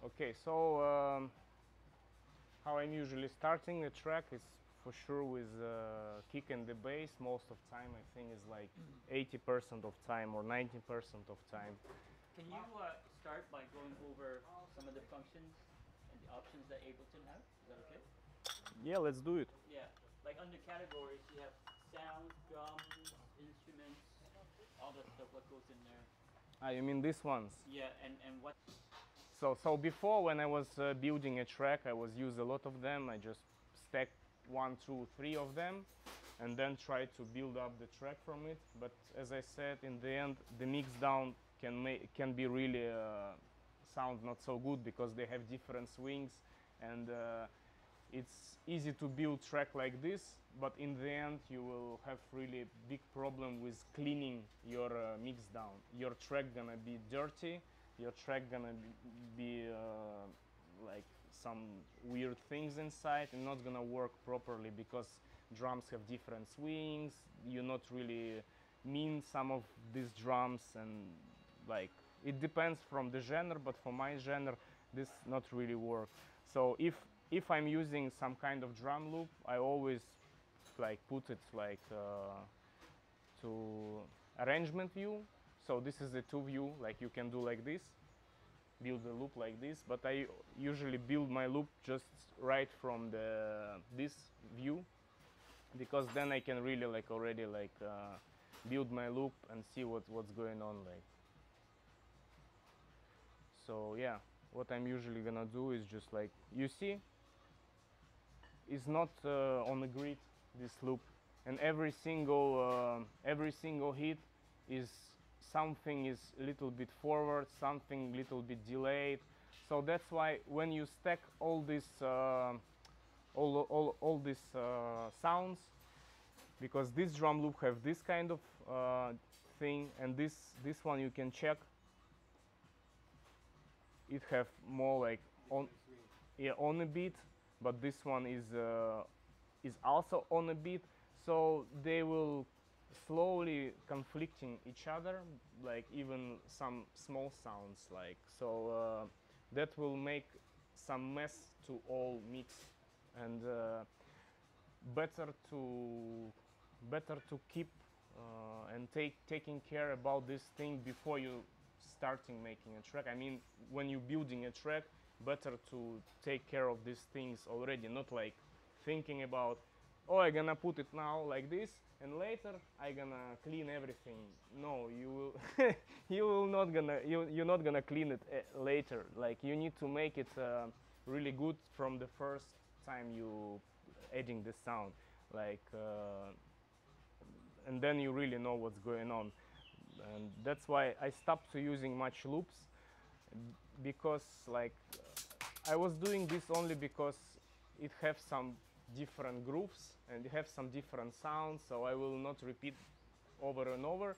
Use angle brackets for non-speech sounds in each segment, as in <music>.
Okay, so um, how I'm usually starting the track is for sure with uh, kick and the bass. Most of time, I think is like 80% of time or 90% of time. Can you uh, start by going over some of the functions and the options that Ableton have? Is that okay? Yeah, let's do it. Yeah. Like under categories, you have sound, drums, instruments, all that stuff. What goes in there? Ah, you mean these ones? Yeah, and and what? So, so before when I was uh, building a track, I was use a lot of them. I just stack one, two, three of them, and then try to build up the track from it. But as I said, in the end, the mix down can make can be really uh, sound not so good because they have different swings, and uh, it's easy to build track like this. But in the end, you will have really big problem with cleaning your uh, mix down. Your track gonna be dirty your track gonna be, uh, like some weird things inside and not gonna work properly because drums have different swings. You not really mean some of these drums and like it depends from the genre but for my genre this not really work. So if if i'm using some kind of drum loop i always like put it like uh, to arrangement view so this is the two view like you can do like this build a loop like this but i usually build my loop just right from the this view because then i can really like already like uh, build my loop and see what what's going on like. So yeah what i'm usually gonna do is just like you see it's not uh, on the grid this loop and every single uh, every single hit is something is a little bit forward something a little bit delayed. So that's why when you stack all these uh, all, all, all these uh, sounds because this drum loop have this kind of uh, thing and this this one you can check. It have more like on yeah on a beat but this one is uh, is also on a beat. So they will slowly conflicting each other like even some small sounds like so uh, that will make some mess to all mix. And uh, better to better to keep uh, and take taking care about this thing before you starting making a track. I mean when you're building a track better to take care of these things already not like thinking about oh i'm gonna put it now like this and later i gonna clean everything. No you will <laughs> you will not gonna you, you're not gonna clean it uh, later. Like you need to make it uh, really good from the first time you adding the sound. Like uh, and then you really know what's going on. And that's why i stopped to using much loops because like i was doing this only because it have some different grooves and have some different sounds so I will not repeat over and over.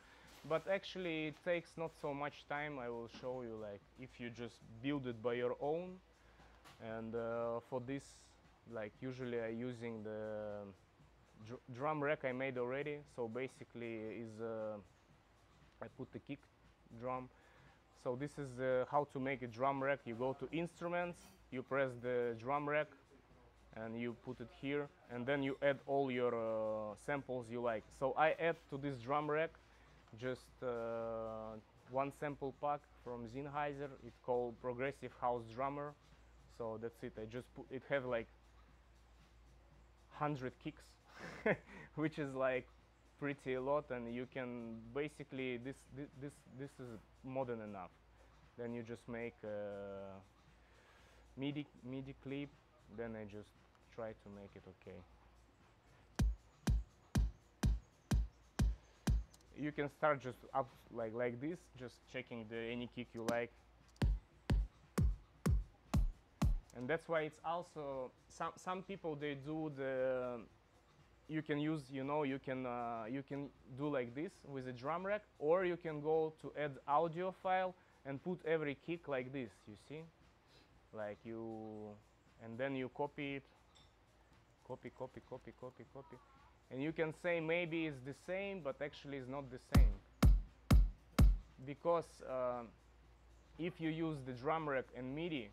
But actually it takes not so much time. I will show you like if you just build it by your own. And uh, for this like usually I using the dr drum rack I made already. So basically is uh, I put the kick drum. So this is uh, how to make a drum rack. You go to instruments you press the drum rack and you put it here and then you add all your uh, samples you like. So i add to this drum rack just uh, one sample pack from Sennheiser. It's called progressive house drummer. So that's it. I just put it have like 100 kicks <laughs> which is like pretty a lot and you can basically this this this, is more than enough. Then you just make a midi midi clip then i just try to make it okay. You can start just up like like this, just checking the any kick you like. And that's why it's also some some people they do the you can use you know you can uh, you can do like this with a drum rack or you can go to add audio file and put every kick like this you see like you and then you copy it copy, copy, copy, copy, copy. And you can say maybe it's the same, but actually it's not the same. Because uh, if you use the drum rack and MIDI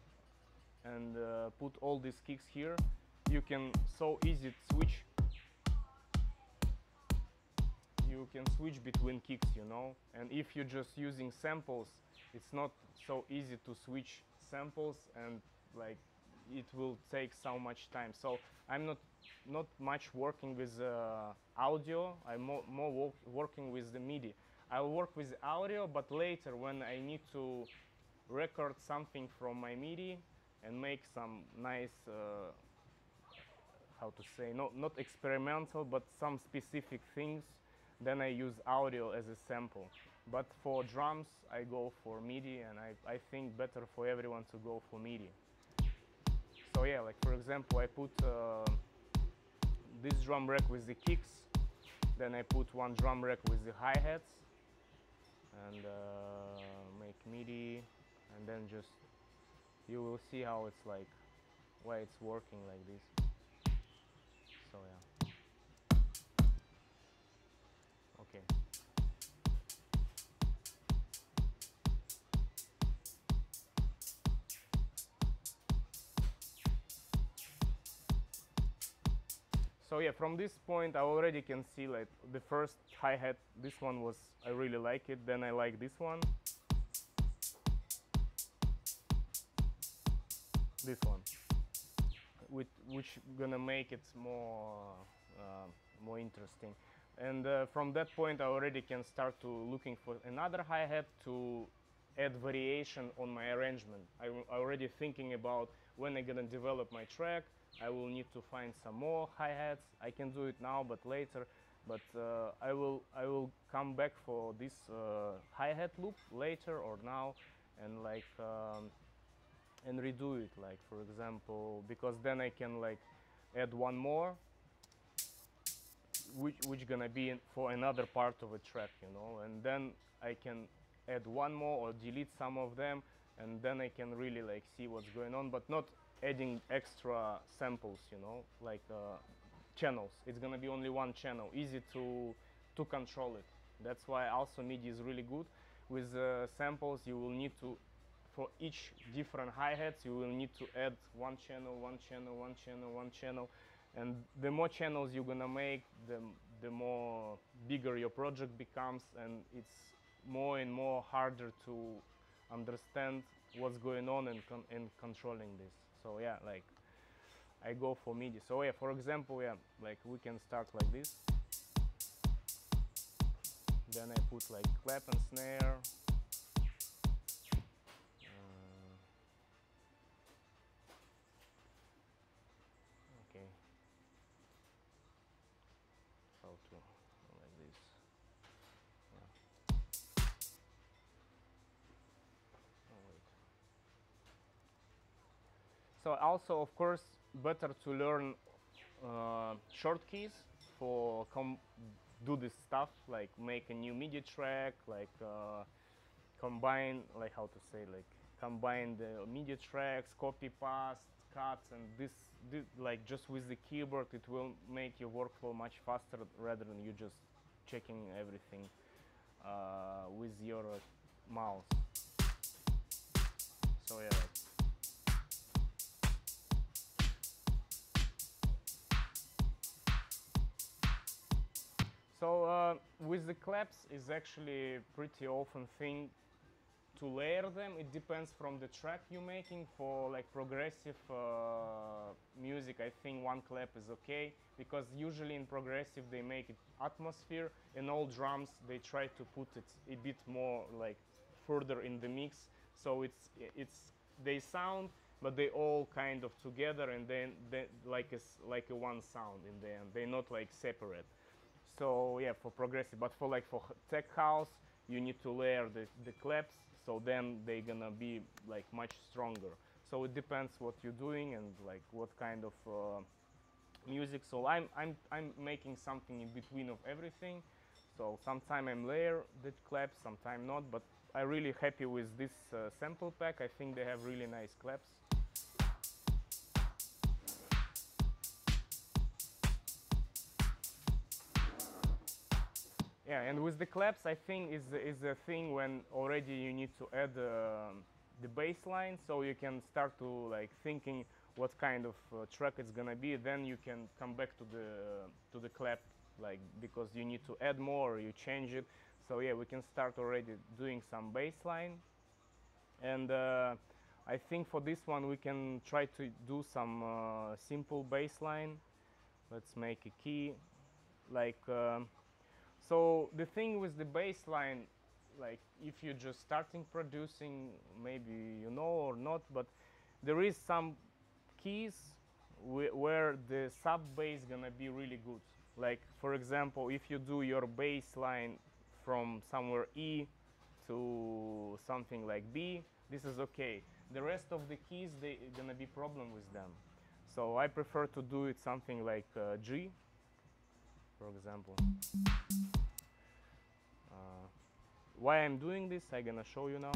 and uh, put all these kicks here, you can so easy switch. You can switch between kicks, you know. And if you're just using samples, it's not so easy to switch samples and like it will take so much time. So I'm not not much working with uh, audio. I'm more, more wo- working with the MIDI. I'll work with audio, but later when I need to record something from my MIDI and make some nice, uh, how to say, not not experimental, but some specific things, then I use audio as a sample. But for drums, I go for MIDI, and I, I think better for everyone to go for MIDI. So yeah, like for example, I put uh, this drum rack with the kicks, then I put one drum rack with the hi-hats, and uh, make MIDI, and then just you will see how it's like, why it's working like this. So yeah. So yeah, from this point I already can see like the first hi-hat, this one was, I really like it, then I like this one. This one, which, which gonna make it more, uh, more interesting. And uh, from that point I already can start to looking for another hi-hat to add variation on my arrangement. I'm already thinking about when I'm gonna develop my track, I will need to find some more hi-hats. I can do it now, but later. But uh, I will I will come back for this uh, hi-hat loop later or now, and like um, and redo it. Like for example, because then I can like add one more, which which gonna be for another part of a track, you know, and then I can add one more or delete some of them, and then I can really like see what's going on, but not adding extra samples, you know, like uh, channels. It's gonna be only one channel, easy to to control it. That's why also MIDI is really good. With uh, samples, you will need to, for each different hi-hats, you will need to add one channel, one channel, one channel, one channel, and the more channels you're gonna make, the the more bigger your project becomes, and it's more and more harder to understand what's going on and con- and controlling this. So yeah, like I go for MIDI. So yeah, for example, yeah, like we can start like this. Then I put like clap and snare. So also, of course, better to learn uh, short keys for com- do this stuff like make a new media track, like uh, combine, like how to say, like combine the MIDI tracks, copy paste, cuts, and this, this, like just with the keyboard, it will make your workflow much faster rather than you just checking everything uh, with your mouse. So yeah. Uh, with the claps is actually pretty often thing to layer them. It depends from the track you're making. For like progressive uh, music, I think one clap is okay because usually in progressive they make it atmosphere. In all drums they try to put it a bit more like further in the mix, so it's it's they sound but they all kind of together and then then like a like a one sound in the end. They're not like separate. So yeah, for progressive, but for like for tech house, you need to layer the, the claps, so then they're gonna be like much stronger. So it depends what you're doing and like what kind of uh, music. So I'm I'm I'm making something in between of everything. So sometime I'm layer the claps, sometime not. But I'm really happy with this uh, sample pack. I think they have really nice claps. Yeah, and with the claps, I think is is a thing when already you need to add um the bass line so you can start to like thinking what kind of uh, track it's gonna be then you can come back to the to the clap like because you need to add more you change it. So yeah we can start already doing some bass line and uh, I think for this one we can try to do some uh, simple bass line let's make a key. Like um, so the thing with the bass line like if you're just starting producing maybe you know or not but there is some keys wh- where the sub bass gonna be really good. Like for example if you do your bass line from somewhere e to something like b this is okay. The rest of the keys they gonna be problem with them. So i prefer to do it something like uh, g for example why I'm doing this, I'm gonna show you now.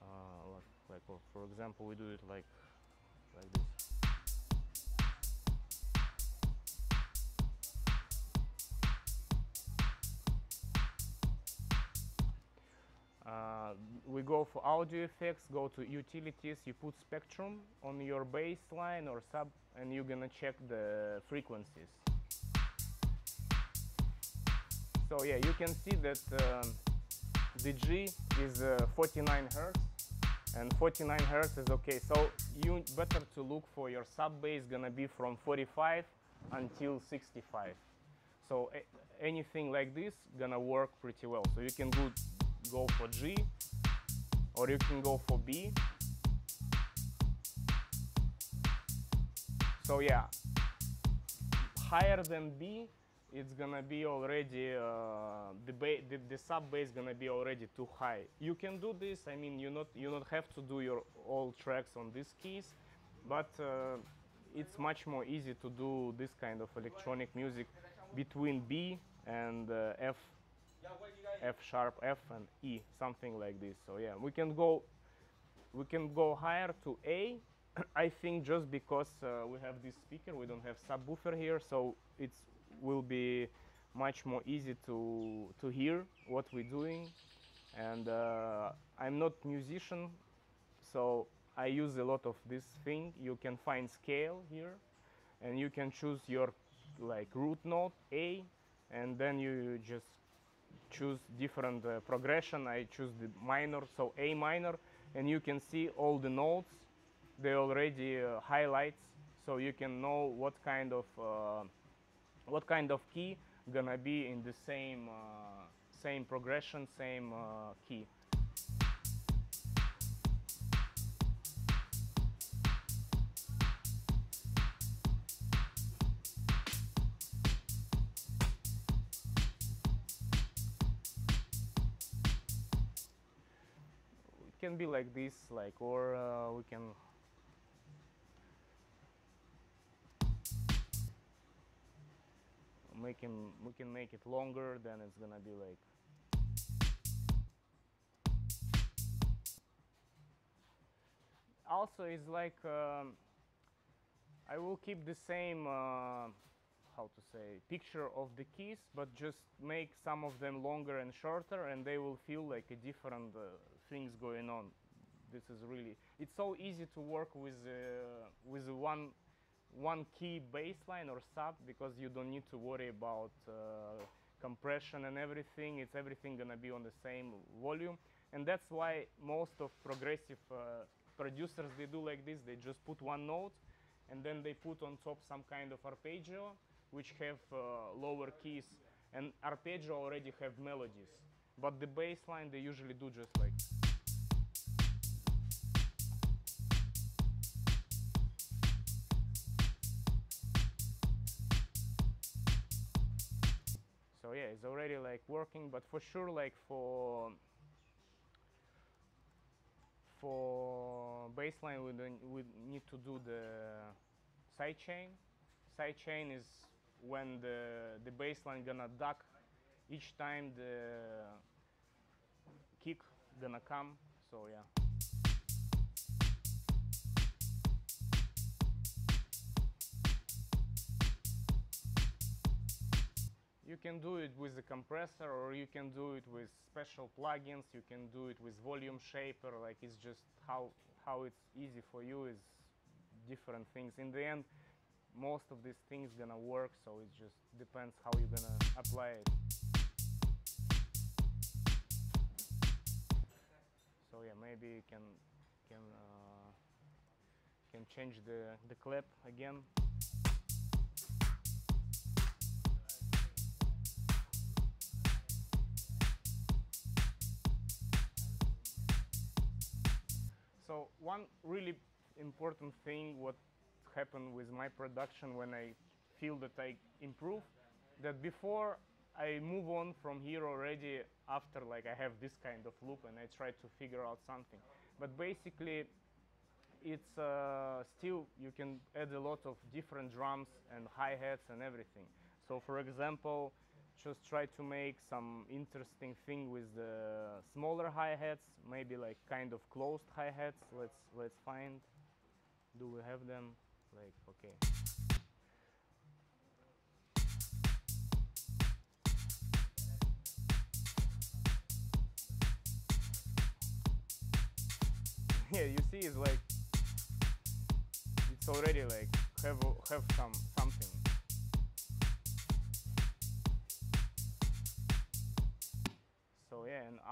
Uh, like, like for example, we do it like like this. Uh, we go for audio effects, go to utilities, you put spectrum on your baseline or sub, and you're gonna check the frequencies. So yeah, you can see that um, the G is uh, 49 hertz, and 49 hertz is okay. So you better to look for your sub bass gonna be from 45 until 65. So anything like this gonna work pretty well. So you can go go for G, or you can go for B. So yeah, higher than B, it's gonna be already uh, the, the the sub bass gonna be already too high. You can do this. I mean, you not you not have to do your all tracks on these keys, but uh, it's much more easy to do this kind of electronic music between B and uh, F, F sharp, F and E, something like this. So yeah, we can go we can go higher to A. <clears throat> I think just because uh, we have this speaker, we don't have subwoofer here, so it's will be much more easy to to hear what we're doing. And uh, I'm not musician, so I use a lot of this thing. You can find scale here, and you can choose your like root note A, and then you just choose different uh, progression. I choose the minor, so A minor, and you can see all the notes. They already uh, highlights, so you can know what kind of uh, what kind of key gonna be in the same uh, same progression, same uh, key. It can be like this, like, or uh, we can him, we can make it longer. Then it's gonna be like. Also, it's like um, I will keep the same uh, how to say picture of the keys, but just make some of them longer and shorter, and they will feel like a different uh, things going on. This is really it's so easy to work with uh, with one one key baseline or sub because you don't need to worry about uh, compression and everything. It's everything gonna be on the same volume, and that's why most of progressive uh, producers they do like this. They just put one note, and then they put on top some kind of arpeggio, which have uh, lower keys, and arpeggio already have melodies. But the bass line they usually do just like. Like working, but for sure, like for for baseline, we don't, we need to do the side chain. Side chain is when the the baseline gonna duck each time the kick gonna come. So yeah. You can do it with a compressor or you can do it with special plugins. You can do it with volume shaper. Like it's just how how it's easy for you is different things. In the end most of these things gonna work so it just depends how you're gonna apply it. So yeah maybe you can can uh, can change the the clip again So one really important thing what happened with my production when I feel that I improve, that before I move on from here already after like I have this kind of loop and I try to figure out something. But basically it's uh, still you can add a lot of different drums and hi-hats and everything. So for example, just try to make some interesting thing with the smaller hi-hats, maybe like kind of closed hi-hats. Let's let's find. Do we have them? Like okay. <laughs> yeah, you see, it's like it's already like have have some something.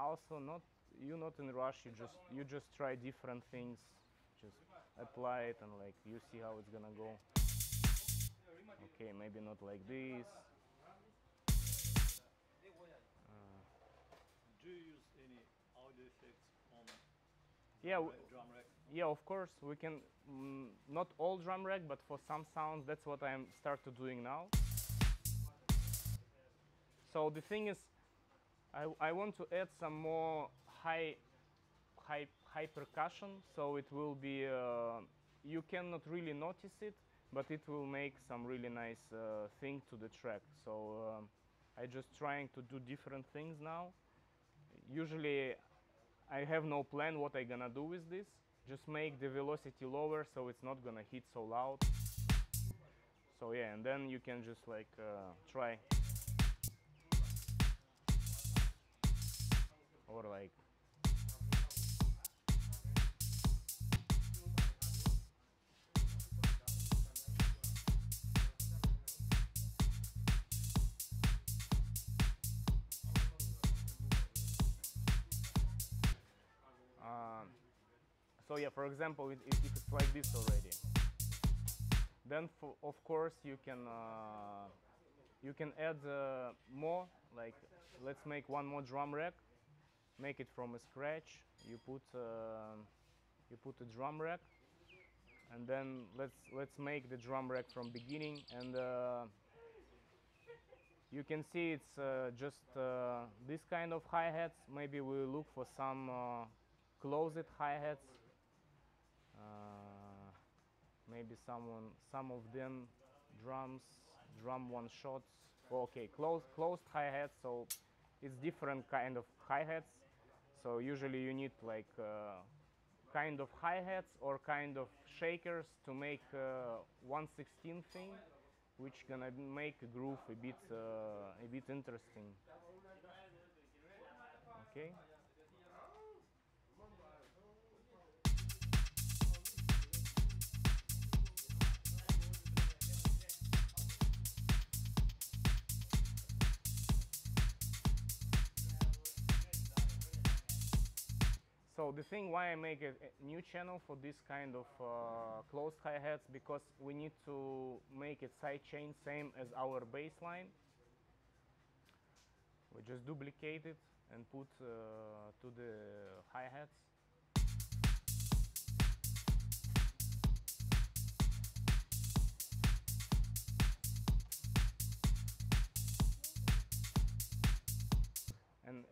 Also not you not in rush. You just you just try different things, just apply it and like you see how it's gonna go. Okay, maybe not like this. Uh, Do you use any audio effects on yeah, drum w- rack- drum rack? yeah, of course we can. Mm, not all drum rack, but for some sounds, that's what I'm start to doing now. So the thing is, I, I want to add some more high, high, high percussion. So it will be. Uh, you cannot really notice it, but it will make some really nice uh, thing to the track. So um, I just trying to do different things now. Usually, I have no plan what I gonna do with this. Just make the velocity lower so it's not gonna hit so loud. So yeah, and then you can just like uh, try. Or like. Um, so yeah, for example, it, it- if it's like this already, then for, of course you can uh, you can add uh, more. Like let's make one more drum rack, make it from scratch. You put uh, you put a drum rack, and then let's let's make the drum rack from beginning and. Uh, you can see it's uh, just uh, this kind of hi-hats. Maybe we will look for some uh, closed hi-hats. Uh, maybe someone, some of them drums, drum one shots. Okay, closed, closed hi-hats. So it's different kind of hi-hats. So usually you need like uh, kind of hi-hats or kind of shakers to make uh, 116 thing which gonna make a groove a bit uh, a bit interesting. Okay. So the thing why I make a, a new channel for this kind of uh, closed hi-hats because we need to make it sidechain same as our bass line. We just duplicate it and put uh, to the hi-hats.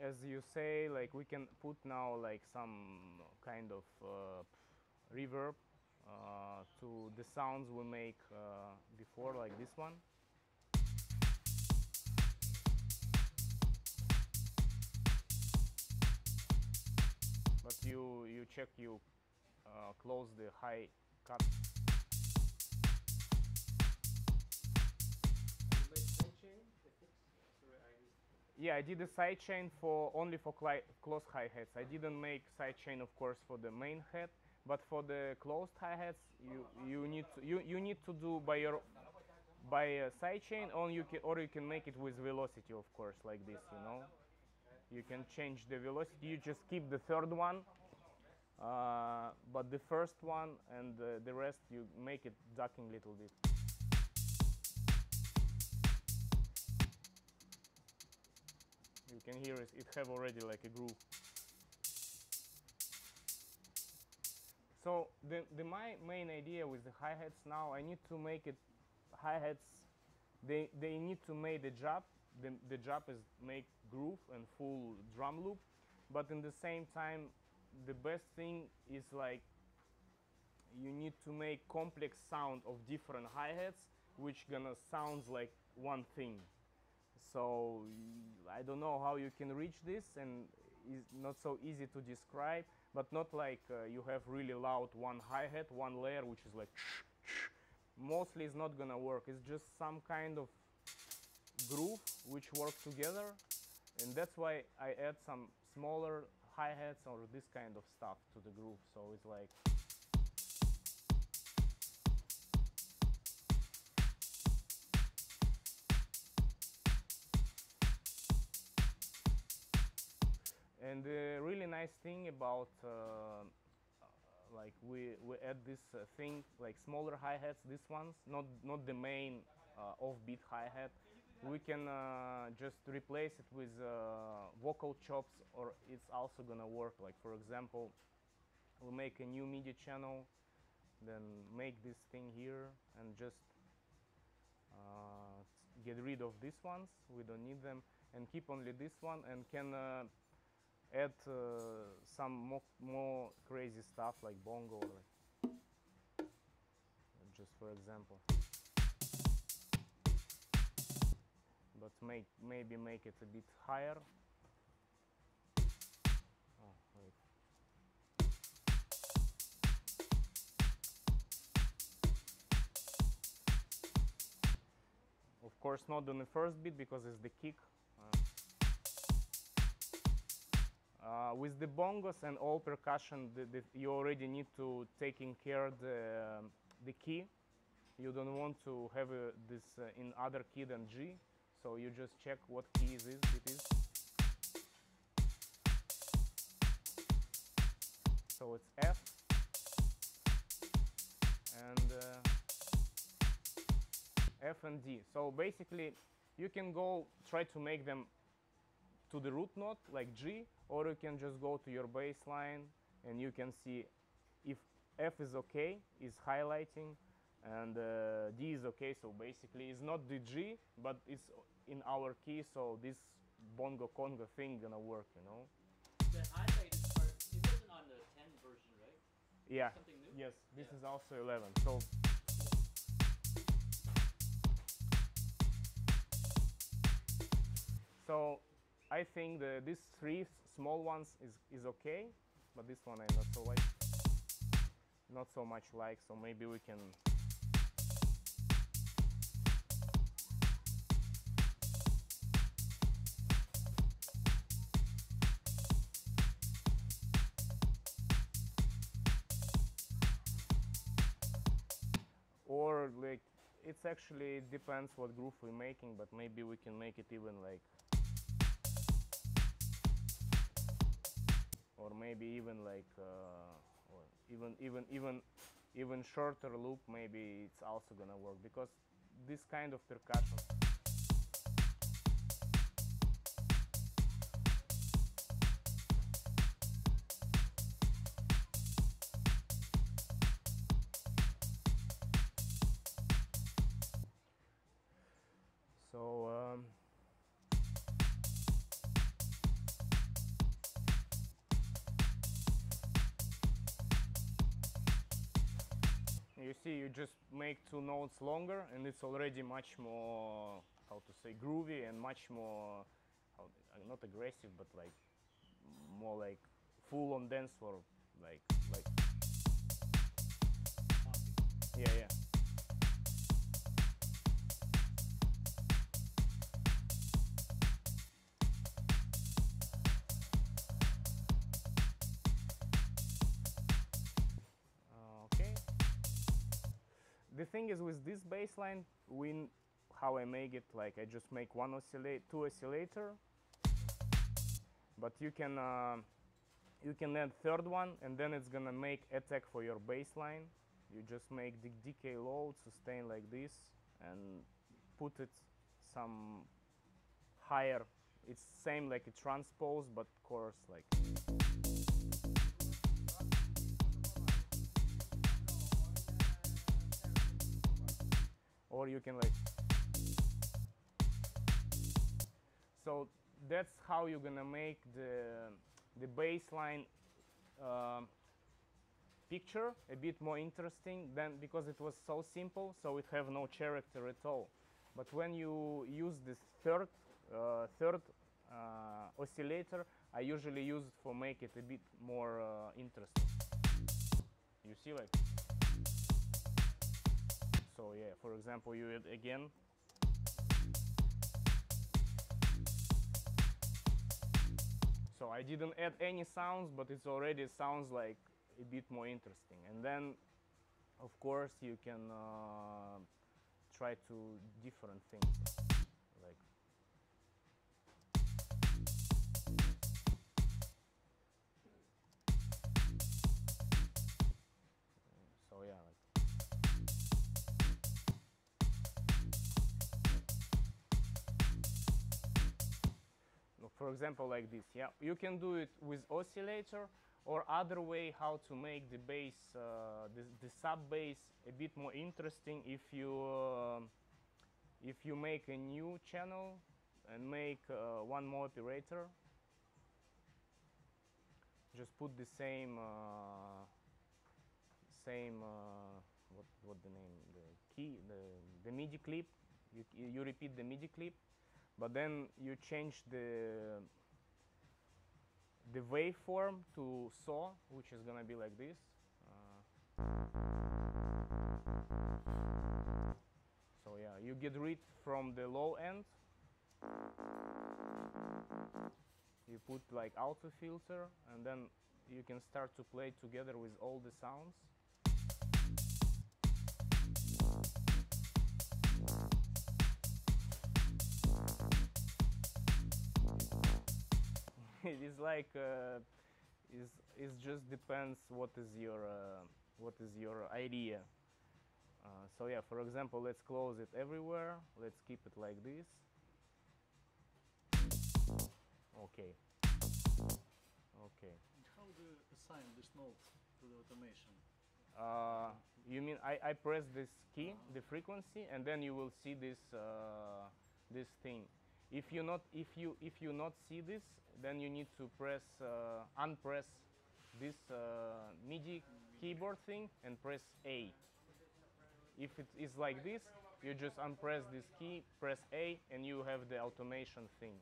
As you say like we can put now like some kind of uh, reverb uh, to the sounds we make uh, before like this one. But you you check you uh, close the high cut Yeah, I did a sidechain for only for closed hi hats. I didn't make sidechain, of course, for the main hat, but for the closed hi hats, you you need to, you you need to do by your by a sidechain, or you can or you can make it with velocity, of course, like this. You know, you can change the velocity. You just keep the third one, uh, but the first one and uh, the rest you make it ducking little bit. Can hear it, it have already like a groove. So the, the my main idea with the hi-hats now, I need to make it hi-hats, they, they need to make the job, the, the job is make groove and full drum loop, but in the same time, the best thing is like you need to make complex sound of different hi-hats which gonna sounds like one thing so I don't know how you can reach this and it's not so easy to describe but not like uh, you have really loud one hi-hat one layer which is like mostly it's not gonna work. It's just some kind of groove which work together and that's why I add some smaller hi-hats or this kind of stuff to the groove. So it's like and the really nice thing about uh, like we we add this uh, thing like smaller hi-hats these ones not not the main uh, offbeat hi-hat. We can uh, just replace it with uh, vocal chops or it's also gonna work. Like for example we make a new media channel then make this thing here and just uh, get rid of these ones. We don't need them. And keep only this one and can add uh, some more, more crazy stuff like bongo or just for example. But make maybe make it a bit higher. Oh wait. Of course not on the first beat because it's the kick uh, with the bongos and all percussion, the, the, you already need to taking care the the key. You don't want to have uh, this uh, in other key than G, so you just check what key is it is. So it's F and uh, F and D. So basically, you can go try to make them to the root note like G, or you can just go to your baseline and you can see if F is okay, is highlighting, and uh, D is okay. So basically, it's not the G, but it's in our key. So this bongo congo thing gonna work, you know? The highlighted part, it wasn't on the 10 version, right? Yeah. Something new? Yes, this Yeah. is also 11. So So I think the these three small ones is is okay, but this one I not so like not so much like, so maybe we can or like it's actually depends what groove we're making, but maybe we can make it even like or maybe even like uh, or even even even even shorter loop maybe it's also gonna work because this kind of percussion see you just make two notes longer and it's already much more how to say groovy and much more how, uh, not aggressive but like more like full on dance floor like like. Yeah yeah the thing is with this baseline, we how I make it like I just make one oscillate, two oscillator, but you can uh, you can add third one, and then it's gonna make attack for your baseline. You just make the decay low, sustain like this, and put it some higher. It's same like a transpose, but course like. Or you can like so that's how you're gonna make the the baseline um, picture a bit more interesting than because it was so simple so it have no character at all. But when you use this third uh, third uh, oscillator I usually use it for make it a bit more uh, interesting. You see like so yeah, for example, you add again. So I didn't add any sounds, but it already sounds like a bit more interesting. And then, of course, you can uh, try to different things, for example like this yeah. You can do it with oscillator or other way how to make the bass uh, the, the sub bass a bit more interesting if you um if you make a new channel and make uh, one more operator. Just put the same uh, same uh, what what the name the key the the MIDI clip. You, you repeat the MIDI clip but then you change the the waveform to saw which is gonna be like this. Uh, so yeah you get rid from the low end. You put like auto filter and then you can start to play together with all the sounds <laughs> it is like uh, is it just depends what is your uh, what is your idea. Uh, so yeah for example let's close it everywhere. Let's keep it like this. Okay. Okay. How do you assign this note to the automation? uh, you mean I, I press this key the frequency and then you will see this uh, this thing if you not if you if you not see this then you need to press uh, unpress this uh, MIDI keyboard thing and press A. If it is like this you just unpress this key press A and you have the automation thing.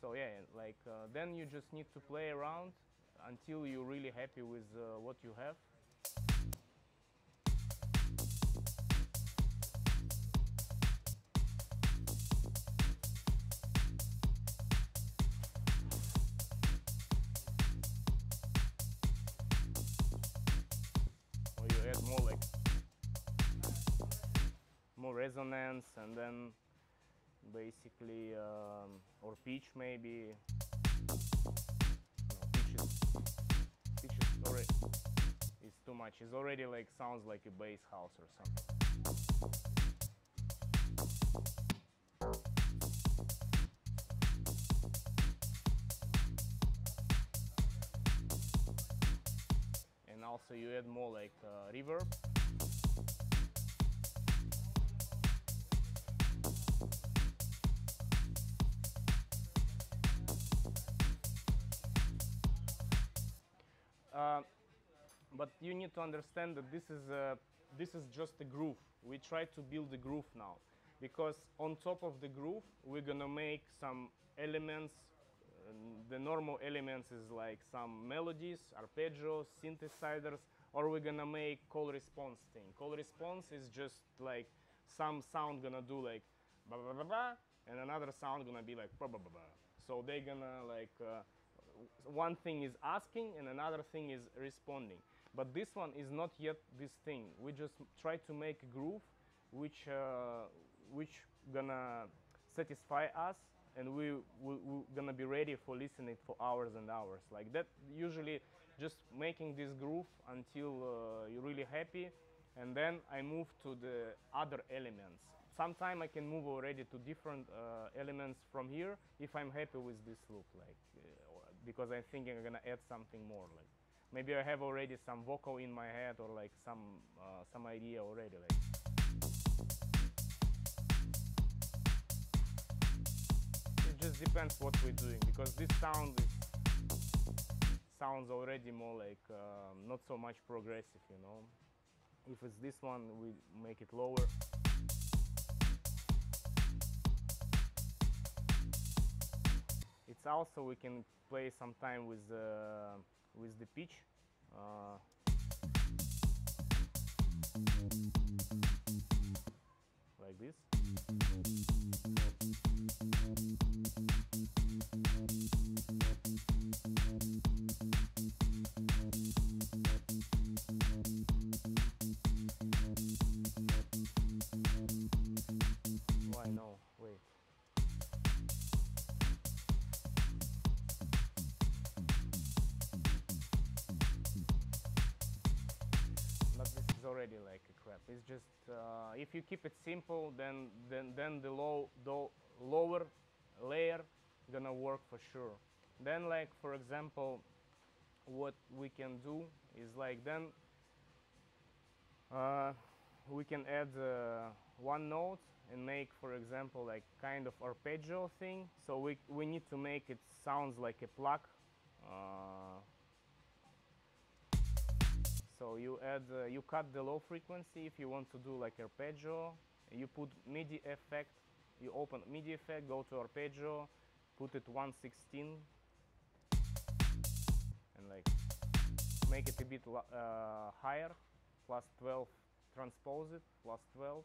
So yeah like uh, then you just need to play around until you're really happy with uh, what you have more like more resonance and then basically um, or pitch maybe. No, pitch is, pitch is already it's too much. It's already like sounds like a bass house or something also you add more like uh, reverb Uh, but you need to understand that this is a, this is just a groove. We try to build a groove now, because on top of the groove we're gonna make some elements. The normal elements is like some melodies, arpeggios, synthesizers, or we're gonna make call response thing. Call response is just like some sound gonna do like ba ba ba ba, and another sound gonna be like ba ba ba ba. So they're gonna like uh, one thing is asking and another thing is responding but this one is not yet this thing. We just try to make a groove which uh, which gonna satisfy us and we we we gonna be ready for listening for hours and hours like that usually just making this groove until uh, you're really happy and then I move to the other elements. Sometime I can move already to different uh, elements from here if I'm happy with this loop, like uh, because I'm thinking I'm gonna add something more. Like maybe I have already some vocal in my head or like some uh, some idea already. Like it just depends what we're doing because this sound is sounds already more like um, not so much progressive, you know. If it's this one, we make it lower. It's also we can play sometime with uh, with the pitch. Uh, like this. It's just uh, if you keep it simple, then then then the low the lower layer gonna work for sure. Then like for example, what we can do is like then uh, we can add uh, one note and make for example like kind of arpeggio thing so we, we need to make it sounds like a pluck uh, so you add uh, you cut the low frequency if you want to do like arpeggio. You put MIDI effect you open MIDI effect go to arpeggio put it 116 and like make it a bit uh, higher plus 12 transpose it plus 12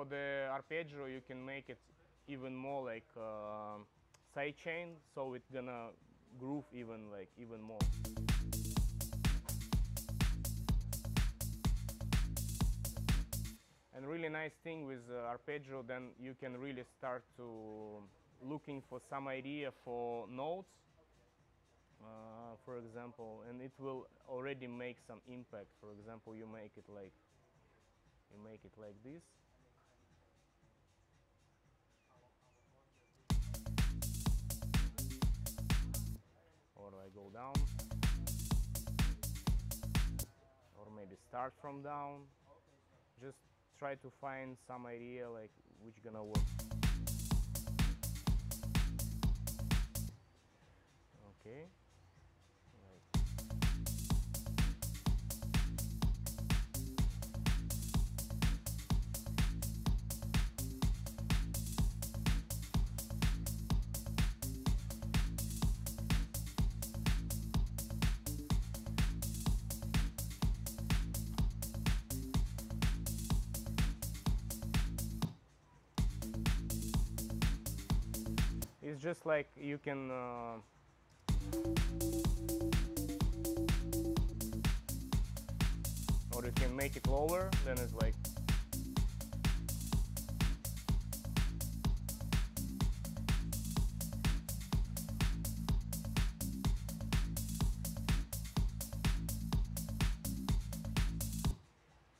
for the arpeggio you can make it even more like uh, sidechain so it's gonna groove even like even more. And really nice thing with uh, arpeggio then you can really start to looking for some idea for notes uh, for example and it will already make some impact. For example you make it like you make it like this down. Or maybe start from down. Just try to find some idea like which gonna work. Okay it's just like you can uh, or you can make it lower then it's like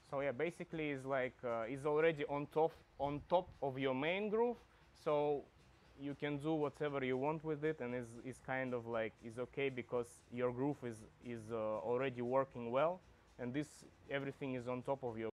so yeah basically it's like uh, it's already on top on top of your main groove. So you can do whatever you want with it and it's, it's kind of like is okay because your groove is is uh, already working well and this everything is on top of your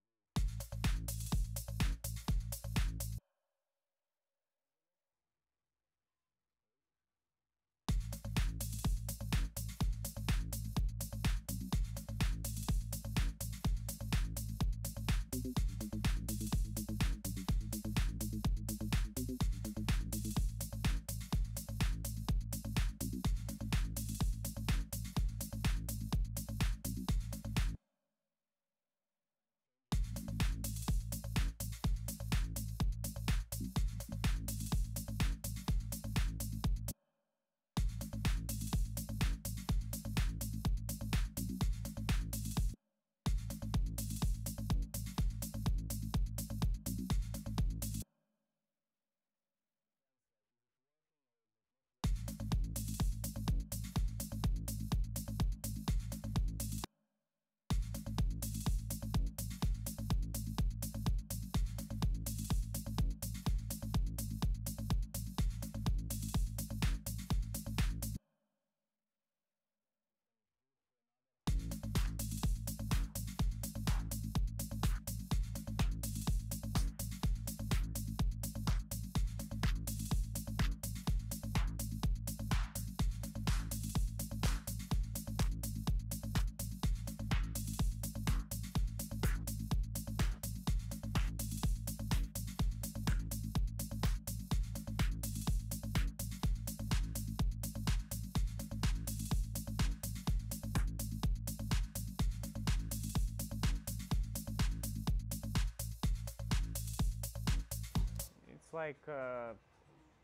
like uh,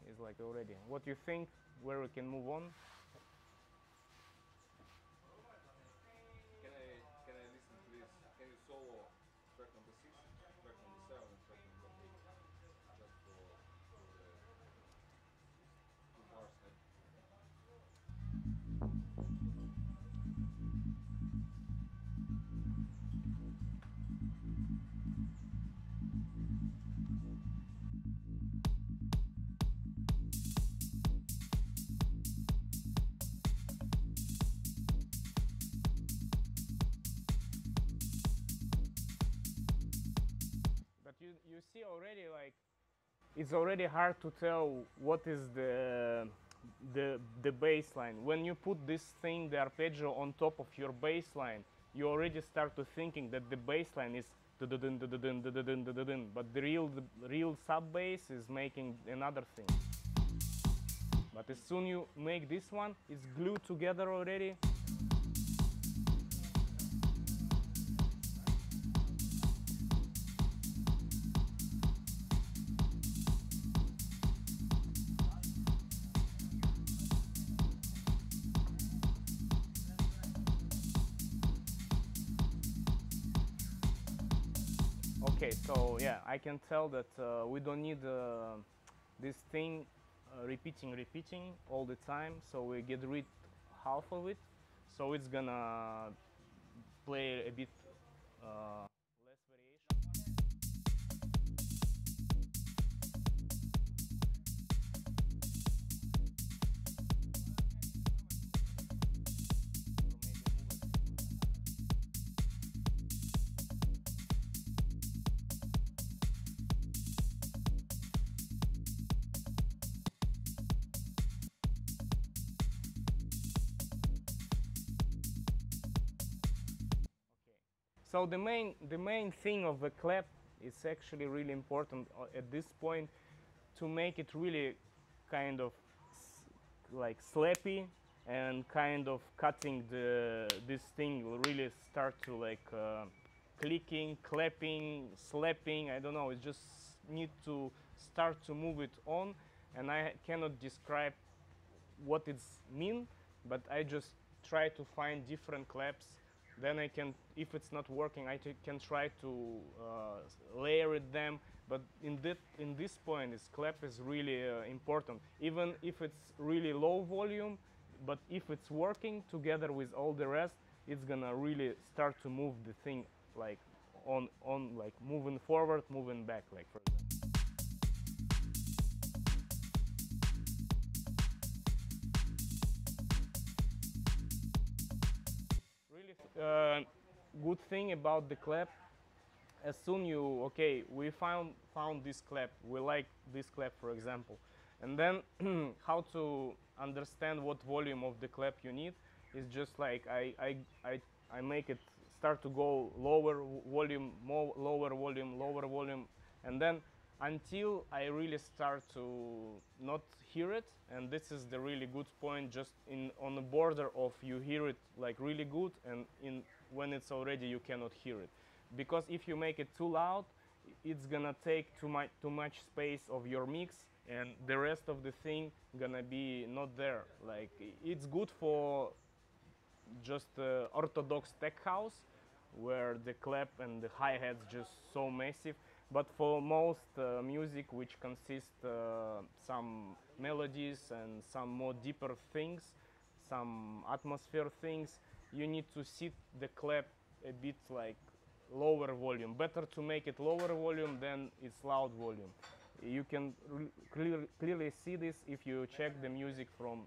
it's like already. What do you think? Where we can move on? It's already hard to tell what is the the the bass line. When you put this thing, the arpeggio, on top of your baseline, you already start to thinking that the baseline is but the real the real sub bass is making another thing. But as soon you make this one, it's glued together already. Okay, so yeah, I can tell that uh, we don't need uh, this thing uh, repeating, repeating all the time. So we get rid half of it. So it's gonna play a bit So the main the main thing of the clap is actually really important uh, at this point to make it really kind of like slappy and kind of cutting the this thing will really start to like uh, clicking, clapping, slapping. I don't know. It just need to start to move it on, and I cannot describe what it's mean, but I just try to find different claps. Then I can, if it's not working, I can try to uh, layer it them. But in that, in this point, this clap is really uh, important. Even if it's really low volume, but if it's working together with all the rest, it's gonna really start to move the thing like on on like moving forward, moving back, like for example. Uh, good thing about the clap as soon you okay we found found this clap. We like this clap for example. And then <clears throat> how to understand what volume of the clap you need is just like I, I, I, I make it start to go lower volume more lower volume lower volume. And then until I really start to not hear it and this is the really good point just in on the border of you hear it like really good and in when it's already you cannot hear it. Because if you make it too loud it's gonna take too much too much space of your mix and the rest of the thing gonna be not there. Like it's good for just uh, orthodox tech house where the clap and the hi-hats just so massive but for most uh, music which consists uh, some melodies and some more deeper things some atmosphere things you need to sit the clap a bit like lower volume better to make it lower volume than its loud volume you can clear, clearly see this if you check the music from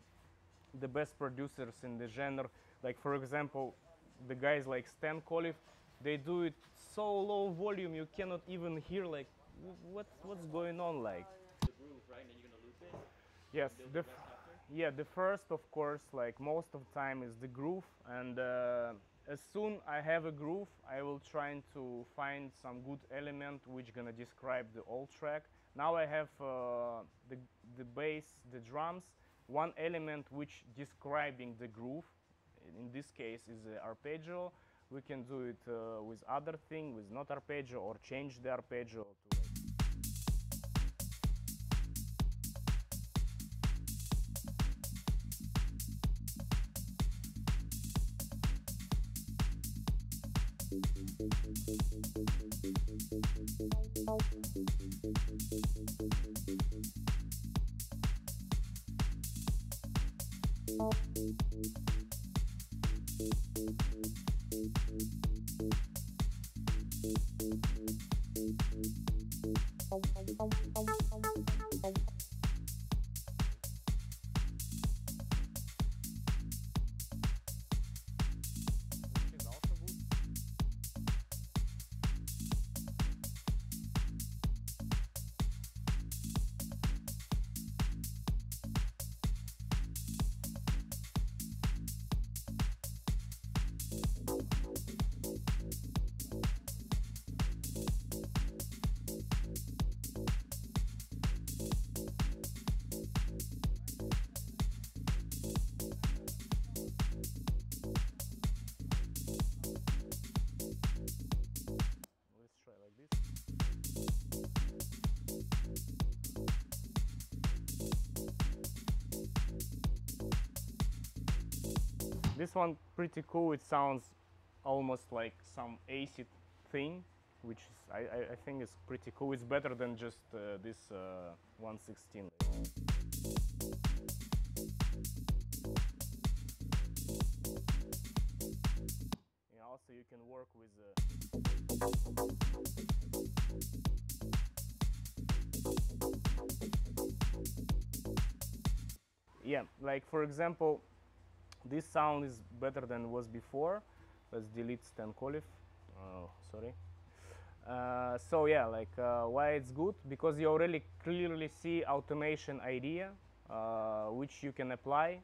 the best producers in the genre. Like for example, the guys like Stan Kolev, they do it so low volume you cannot even hear like what's what's going on like. The groove, right? And you're gonna it. Yes, the yeah the first of course like most of the time is the groove and uh, as soon I have a groove I will try to find some good element which gonna describe the whole track. Now I have uh, the the bass, the drums, one element which describing the groove. In this case is the arpeggio. We can do it uh, with other thing with not arpeggio or change the arpeggio This one pretty cool. It sounds almost like some acid thing, which is, I, I, think is pretty cool. It's better than just uh, this uh, 116. Yeah, also you can work with uh, yeah like for example this sound is better than was before. Let's delete stan Kolev. oh sorry. Uh, so yeah like uh, why it's good? Because you already clearly see automation idea uh, which you can apply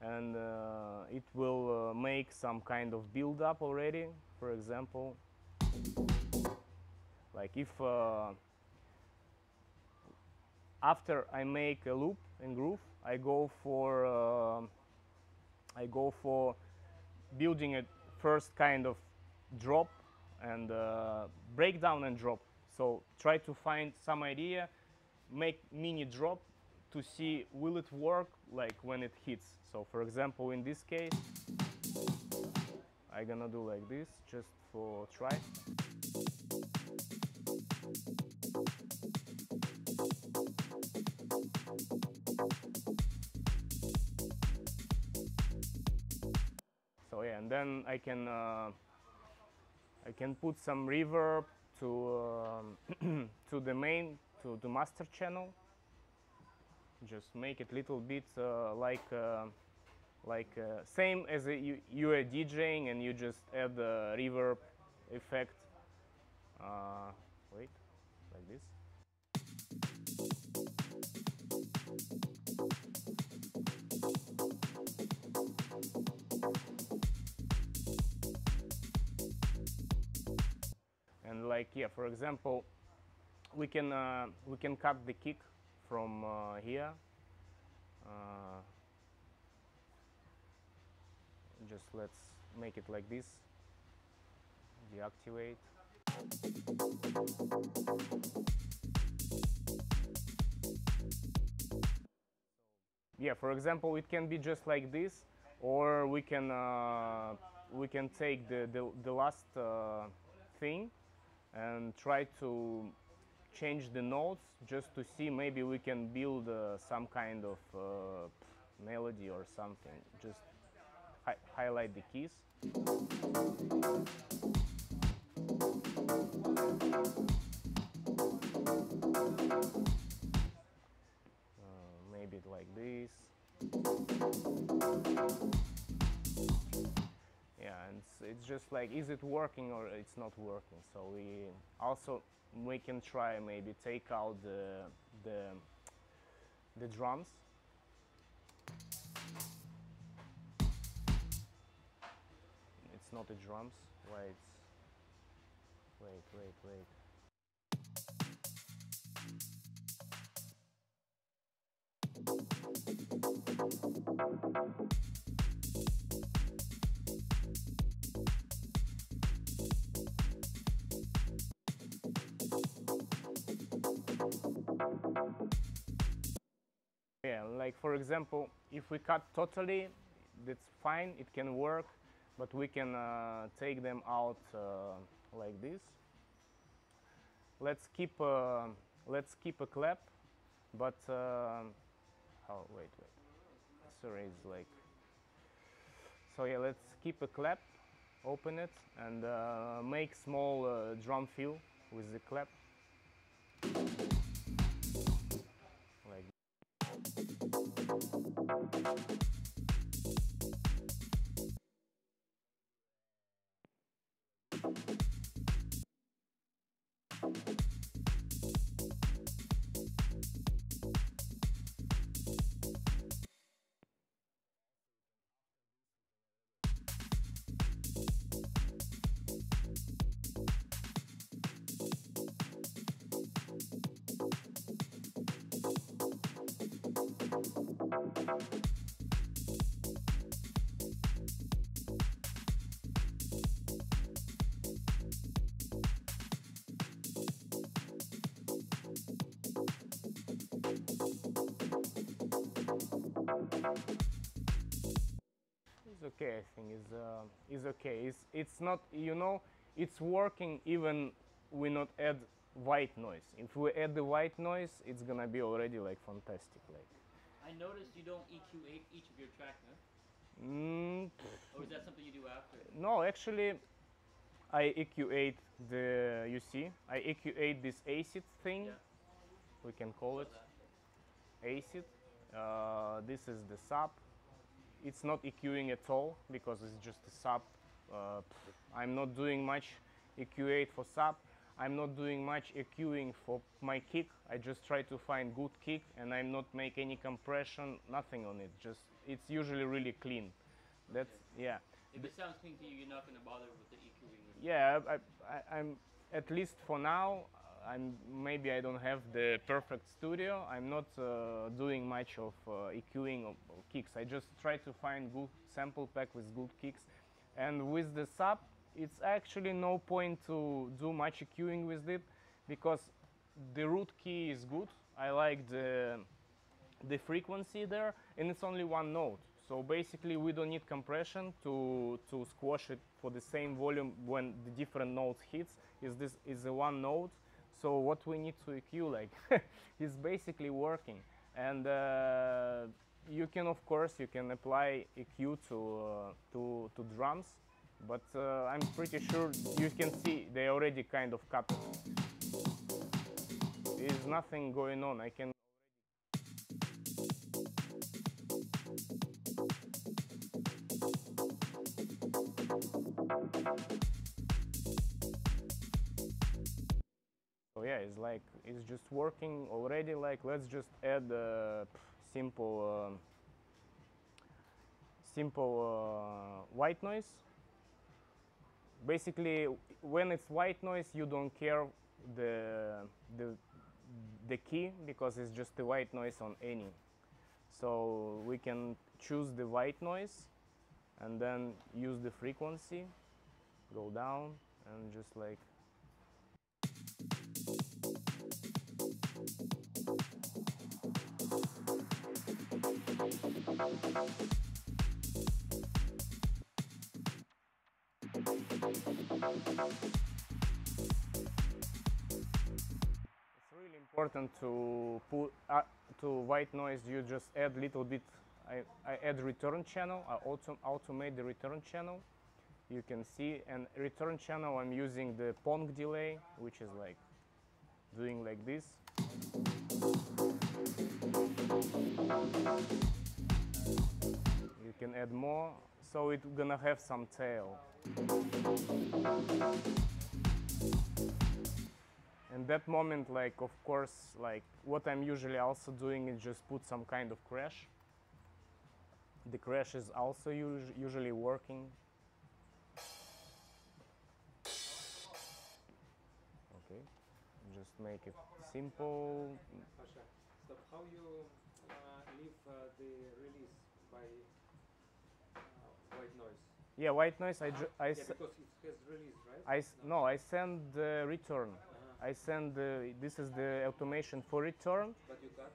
and uh, it will uh, make some kind of build up already. For example like if uh, after I make a loop and groove, I go for I go for building a first kind of drop and uh, breakdown and drop. So try to find some idea, make mini drop to see will it work like when it hits. So for example, in this case, I'm gonna do like this just for try. Then I can uh, I can put some reverb to um, <clears throat> to the main to the master channel. Just make it little bit uh, like uh, like uh, same as a, you, you are DJing and you just add the reverb effect. Uh, wait, like this. And like yeah for example we can uh, we can cut the kick from uh, here. Uh, just let's make it like this. Deactivate. Yeah for example it can be just like this or we can uh, we can take the the, the last uh, thing and try to change the notes just to see maybe we can build uh, some kind of uh, melody or something. Just hi- highlight the keys. Uh, maybe like this yeah and it's, just like is it working or it's not working? So we also we can try maybe take out the the the drums. It's not the drums. Why it's wait wait wait Yeah, like for example, if we cut totally, that's fine, it can work. but we can uh, take them out uh, like this. Let's keep uh, let's keep a clap, but uh, oh wait wait, sorry it's like so yeah let's keep a clap, open it and uh, make small uh, drum fill with the clap. It's okay, I think. It's, uh, it's okay. It's, it's not, you know, it's working even we not add white noise. If we add the white noise, it's gonna be already like fantastic. Like, I noticed you don't EQ8 each of your tracks, huh? mm, Or is that something you do after? no, actually, I EQ8 the, you see, I EQ8 this acid thing, Yeah. we can call it acid. Uh, this is the sub. It's not EQing at all because it's just a sub. Uh, I'm not doing much EQ8 for sub. I'm not doing much EQing for my kick. I just try to find good kick and I'm not make any compression, nothing on it. Just it's usually really clean. That's yeah. If it sounds clean to you, you're not going to bother with the EQing. Yeah, I, I, I'm at least for now. I'm maybe I don't have the perfect studio. I'm not uh, doing much of uh, EQing of, of kicks. I just try to find good sample pack with good kicks, and with the sub, it's actually no point to do much EQing with it because the root key is good. I like the the frequency there, and it's only one note. So basically, we don't need compression to to squash it for the same volume when the different notes hits. Is this is a one note? So what we need to EQ like <laughs> is basically working, and uh, you can of course you can apply EQ to uh, to to drums, but uh, I'm pretty sure you can see they already kind of cut. There's nothing going on. I can So yeah, it's like it's just working already. Like let's just add a simple, um simple uh, white noise. Basically, when it's white noise, you don't care the the the key because it's just the white noise on any. So we can choose the white noise and then use the frequency, go down and just like It's really important to put uh, to white noise. You just add little bit. I, I add return channel. I auto automate the return channel. You can see and return channel. I'm using the Pong delay, which is like doing like this. You can add more, so it's gonna have some tail. And that moment, like, of course, like, what I'm usually also doing is just put some kind of crash. The crash is also us- usually working. Okay, just make it simple. How you uh, leave uh, the white noise? Yeah, white noise. I, ju- I, yeah, because it has release, right? I s- no, I send the return. Uh-huh. I send the, this is the automation for return. But you got.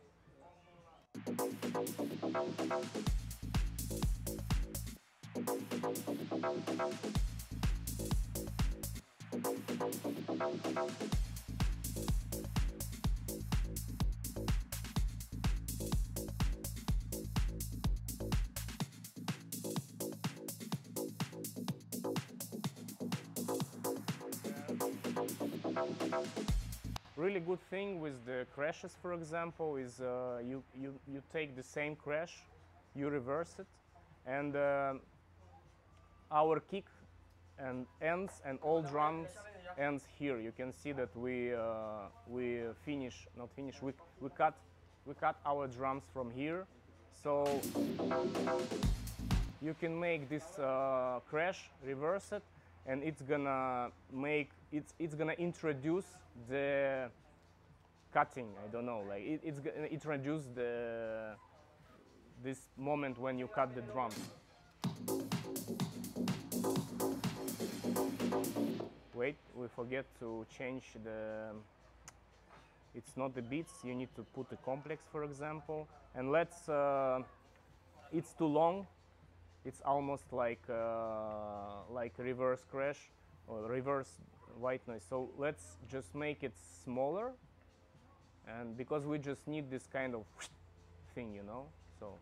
Really good thing with the crashes, for example, is uh, you, you, you take the same crash, you reverse it, and uh, our kick and ends and all drums ends here. You can see that we uh, we finish not finish we, we cut we cut our drums from here, so you can make this uh, crash, reverse it, and it's gonna make it's it's gonna introduce the cutting. I don't know, like it, it's gonna introduce the this moment when you cut the drums. Wait, we forget to change the. It's not the beats. You need to put a complex, for example, and let's. Uh, it's too long it's almost like uh, like reverse crash or reverse white noise. So let's just make it smaller, and because we just need this kind of thing, you know. So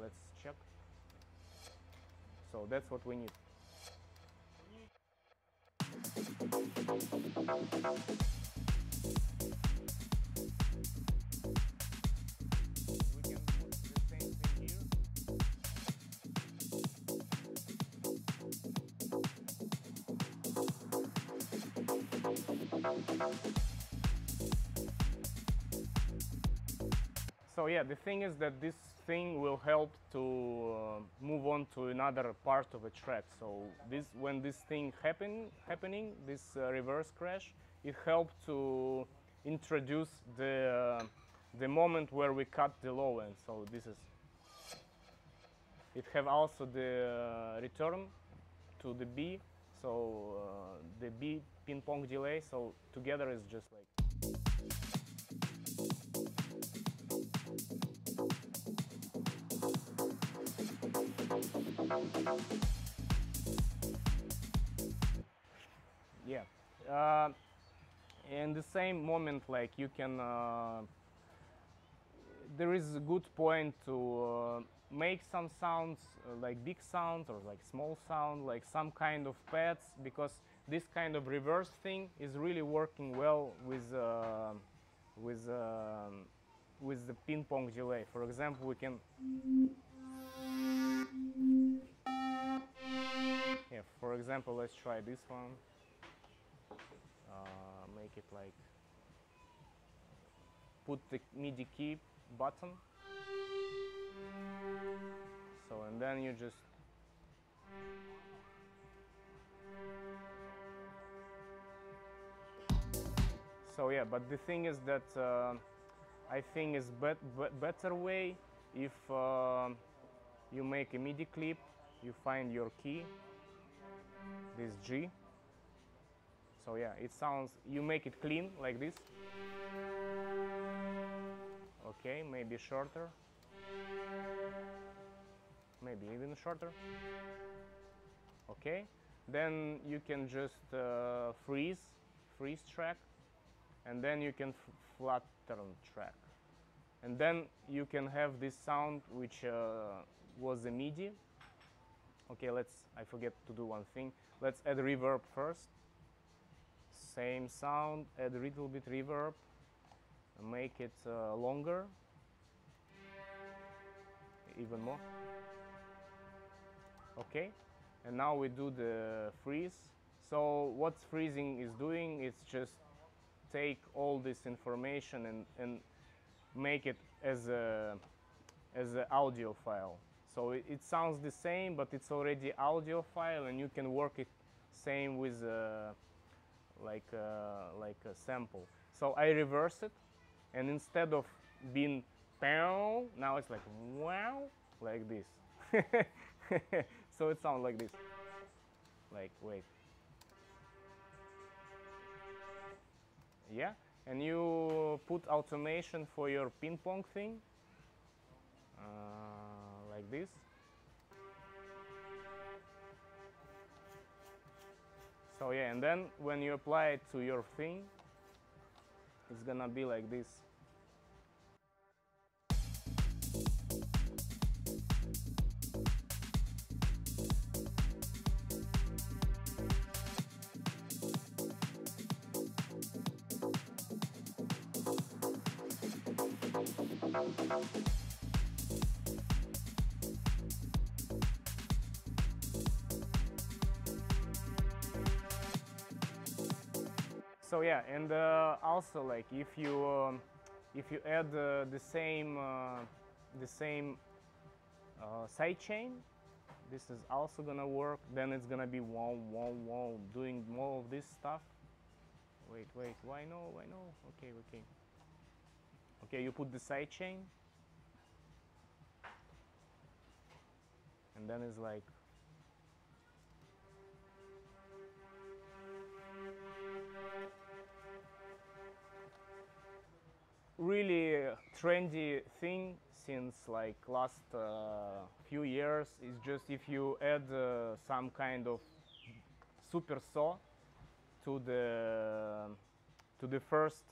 let's check. So that's what we need. So yeah, the thing is that this thing will help to uh, move on to another part of a track. So this, when this thing happen, happening, this uh, reverse crash, it helped to introduce the uh, the moment where we cut the low end. So this is. It have also the uh, return to the B. So uh, the B ping pong delay. So together is just like. Yeah. Uh, in the same moment like you can uh, there is a good point to uh, make some sounds uh, like big sounds or like small sound like some kind of pads because this kind of reverse thing is really working well with uh, with um, with the ping pong delay. For example we can yeah for example let's try this one. Uh, make it like put the MIDI key button. So and then you just so yeah but the thing is that uh, I think is bet- bet- better way if uh, you make a MIDI clip you find your key this G so yeah, it sounds, you make it clean like this. Okay, maybe shorter. Maybe even shorter. Okay, then you can just uh, freeze, freeze track, and then you can flatten track. And then you can have this sound which uh, was a MIDI. Okay, let's, I forget to do one thing. Let's add reverb first same sound, add a little bit reverb, make it uh, longer, even more. Okay, and now we do the freeze. So what freezing is doing is just take all this information and, and make it as a as an audio file. So it, it sounds the same, but it's already audio file, and you can work it same with. Uh, like uh, like a sample. So I reverse it, and instead of being pow, now it's like wow, like this. <laughs> so it sounds like this. Like wait. Yeah, and you put automation for your ping pong thing, uh, like this. So yeah, and then when you apply it to your thing, it's gonna be like this. Yeah, and uh, also like if you um, if you add uh, the same uh, the same side chain, this is also gonna work. Then it's gonna be wow wow wow doing more of this stuff. Wait wait why no why no? Okay okay. Okay, you put the side chain, and then it's like really trendy thing since like last uh, few years is just if you add uh, some kind of super saw to the to the first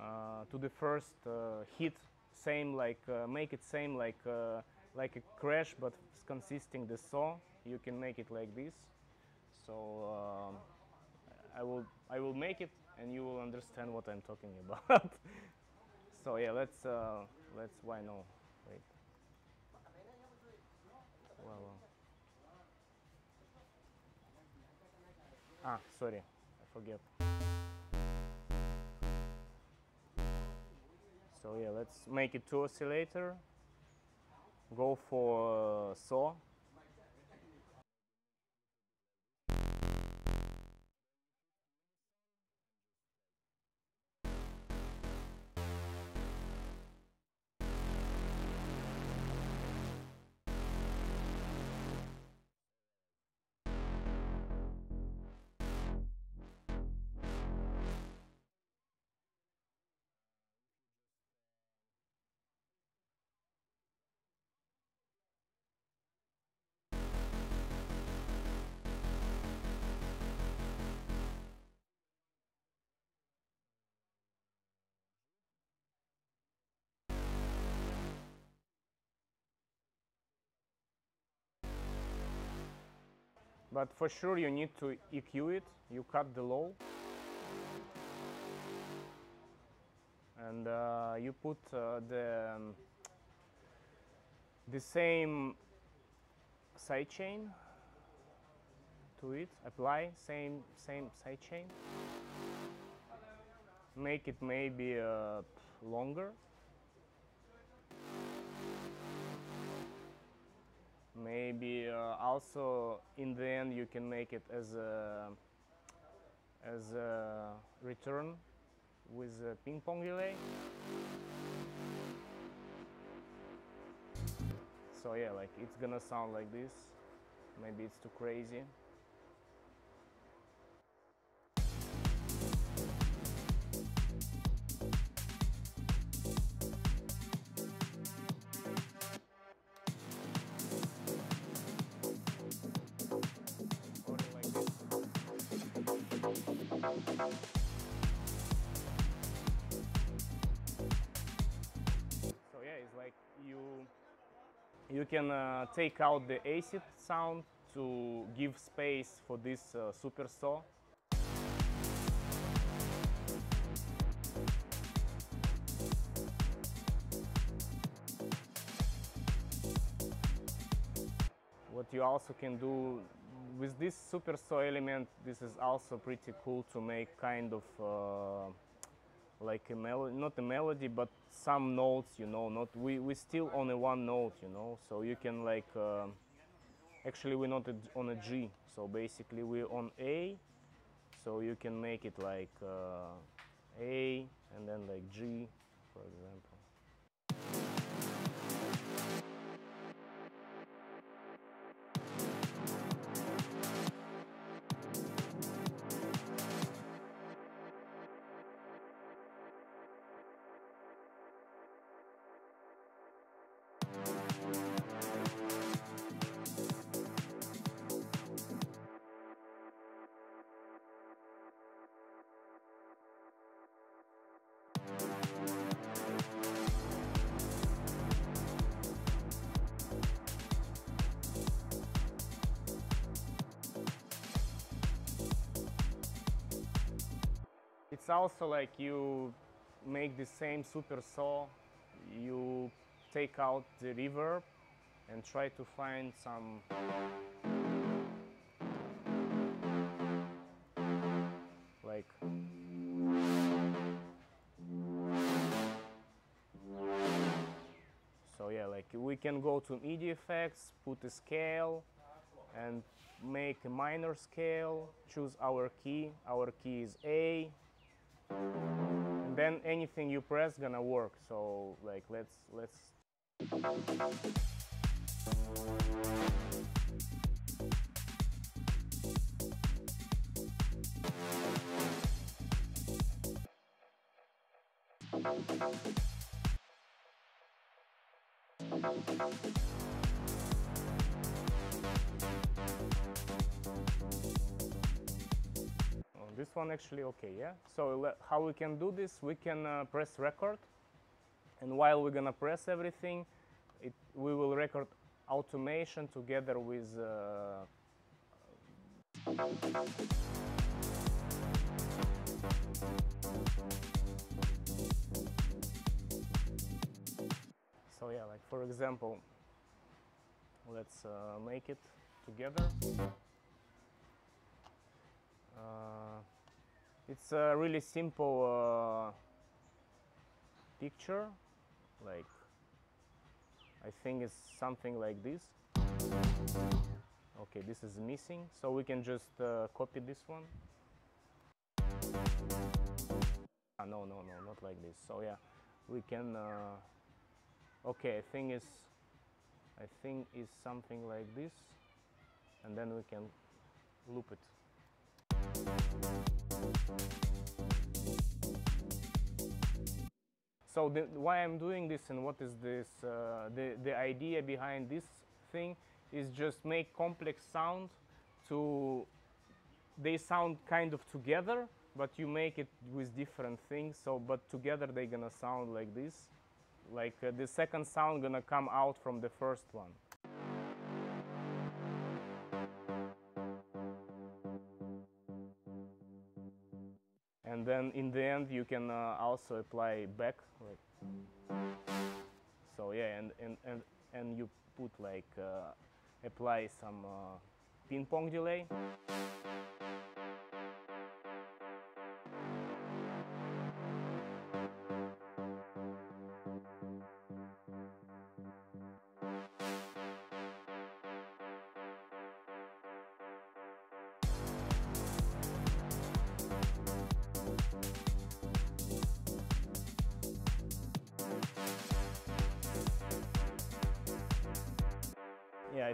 uh, to the first uh, hit same like uh, make it same like uh, like a crash but consisting the saw you can make it like this. So um, I will I will make it and you will understand what I'm talking about. <laughs> So yeah let's uh, let's why no? Wait. Well, ah sorry. I forget. So yeah let's make it two oscillator. Go for uh, saw But for sure you need to EQ it. You cut the low. And uh, you put uh, the, um, the same sidechain to it. Apply same same sidechain. Make it maybe uh, longer. Also in the end you can make it as a as a return with a ping pong delay. So yeah like it's gonna sound like this. Maybe it's too crazy So yeah, it's like you you can uh, take out the acid sound to give space for this uh, super saw. What you also can do with this super saw element, this is also pretty cool to make kind of uh, like a melody, not a melody, but some notes, you know, not we we still on a one note, you know, so you can like uh, actually we're not on a G, so basically we're on A, so you can make it like uh, A and then like G, for example. Also like you make the same super saw, you take out the reverb and try to find some like so yeah like we can go to MIDI effects put a scale and make a minor scale choose our key. Our key is A then anything you press gonna work so like let's let's this one actually okay, yeah? So how we can do this? We can uh, press record, and while we're gonna press everything, it, we will record automation together with uh, so yeah, like for example, let's uh, make it together. Uh, it's a really simple uh, picture, like I think it's something like this. Okay, this is missing, so we can just uh, copy this one. Ah, no, no, no, not like this. So yeah, we can. Uh, okay, I think is, I think is something like this, and then we can loop it. So the, why I'm doing this and what is this, uh, the, the idea behind this thing is just make complex sound to, they sound kind of together, but you make it with different things. So, but together they're gonna sound like this. Like uh, the second sound gonna come out from the first one. And then in the end you can uh, also apply back like so yeah and and and, and you put like uh, apply some uh, ping pong delay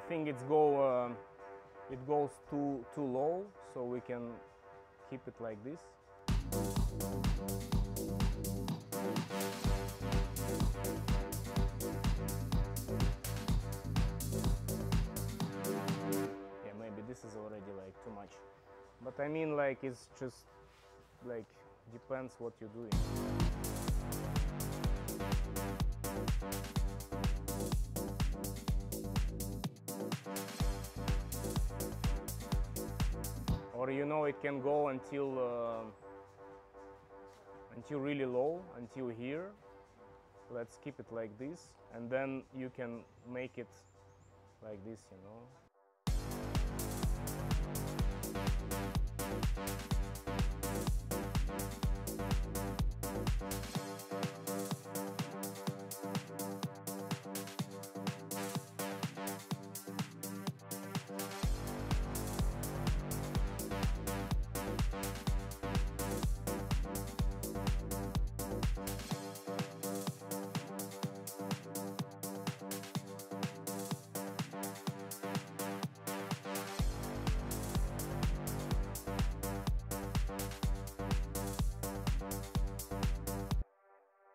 think it's go um it goes too too low so we can keep it like this. Yeah maybe this is already like too much. But i mean like it's just like depends what you're doing or you know it can go until uh, until really low until here. Let's keep it like this and then you can make it like this you know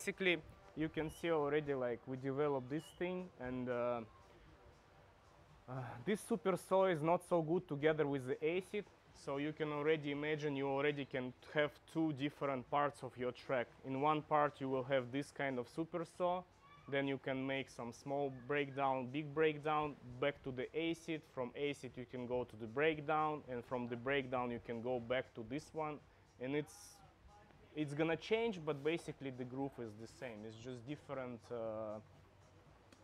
basically you can see already like we developed this thing and uh, uh, this super saw is not so good together with the acid. So you can already imagine you already can have two different parts of your track. In one part you will have this kind of super saw then you can make some small breakdown big breakdown back to the acid. From acid you can go to the breakdown. And from the breakdown you can go back to this one. And it's it's gonna change, but basically the groove is the same. It's just different uh,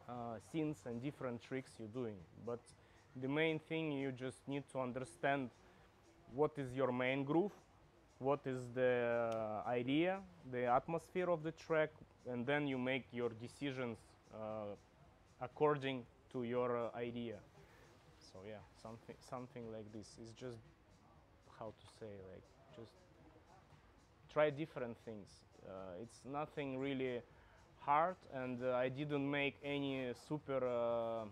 uh, scenes and different tricks you're doing. But the main thing you just need to understand what is your main groove, what is the uh, idea, the atmosphere of the track, and then you make your decisions uh, according to your uh, idea. So yeah, something something like this. It's just how to say like just try different things. Uh, it's nothing really hard, and uh, I didn't make any super uh,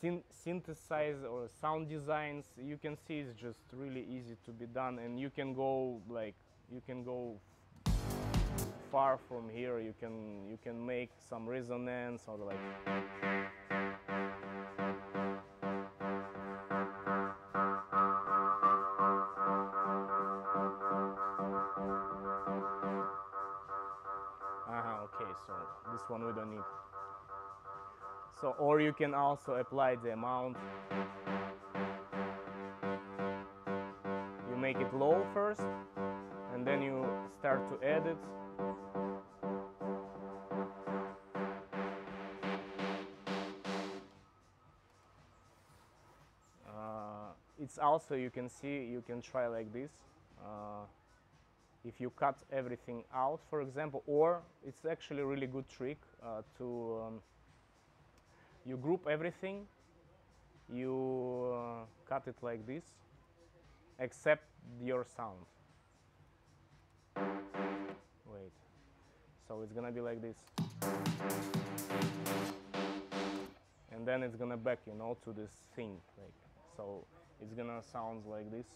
syn- synthesize or sound designs. You can see it's just really easy to be done, and you can go like you can go far from here. You can you can make some resonance or like. So, or you can also apply the amount. You make it low first, and then you start to add it. Uh, it's also, you can see, you can try like this. Uh, if you cut everything out, for example, or it's actually a really good trick uh, to um, you group everything, you uh, cut it like this, except your sound. Wait, so it's gonna be like this, and then it's gonna back, you know, to this thing, like so. It's gonna sound like this.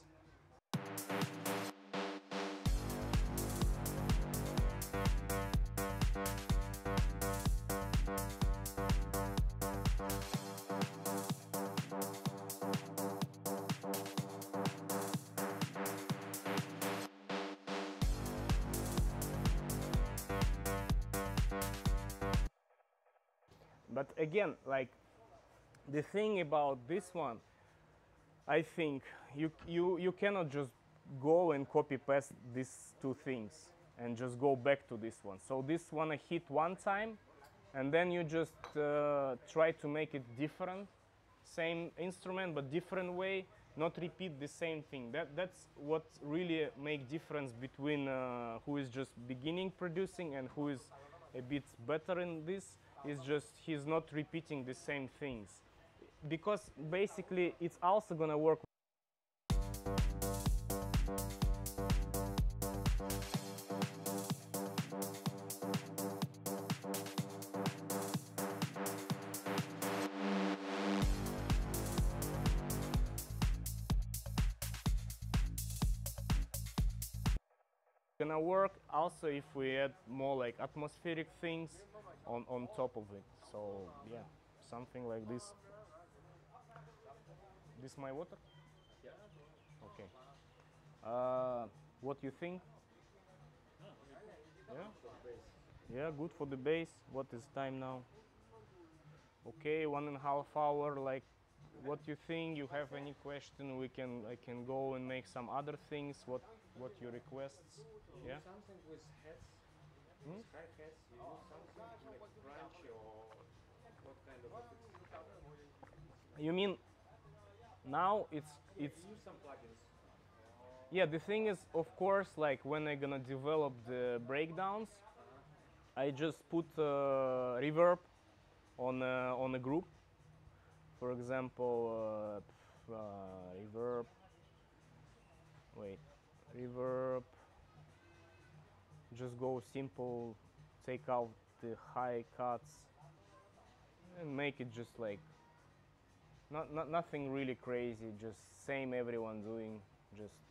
But again, like the thing about this one, I think you you you cannot just go and copy paste these two things and just go back to this one. So this one I hit one time, and then you just uh, try to make it different, same instrument but different way, not repeat the same thing. That that's what really make difference between uh, who is just beginning producing and who is a bit better in this. Is just he's not repeating the same things. Because basically it's also gonna work gonna work also if we add more like atmospheric things on on top of it. So yeah something like this. This my water? Yeah. okay. Uh, what you think? Yeah. Yeah? Good for the base. what is time now? Okay one and a half hour like what you think? You have any question? We can i can go and make some other things. What what your requests? Yeah? Something with heads, Hmm? You something like or what kind of you mean now it's it's Use some plugins. yeah the thing is of course like when i'm gonna develop the breakdowns i just put uh, reverb on a, on a group for example uh, uh, reverb wait reverb just go simple take out the high cuts and make it just like not, not nothing really crazy just same everyone doing just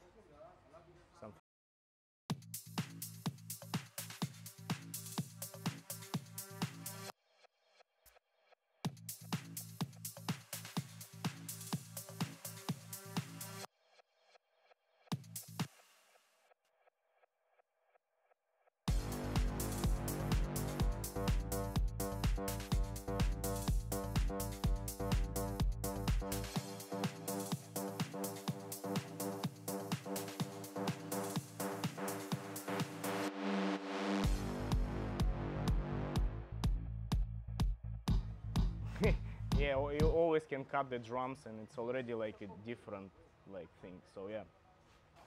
can cut the drums and it's already like a different like thing. So yeah,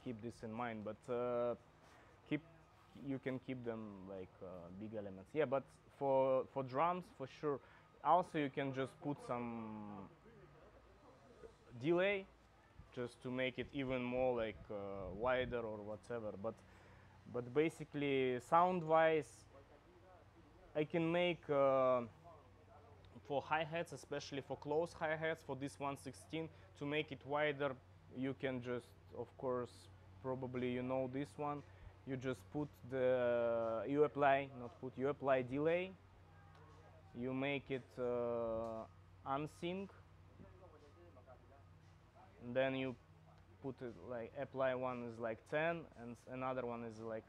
keep this in mind. But uh, keep you can keep them like uh, big elements. Yeah, but for for drums for sure. Also, you can just put some delay just to make it even more like uh, wider or whatever. But but basically, sound wise, I can make. Uh, for hi-hats, especially for close hi-hats, for this 116, to make it wider, you can just, of course, probably you know this one, you just put the, you apply, not put, you apply delay, you make it uh, unsync, and then you put it like, apply one is like 10, and another one is like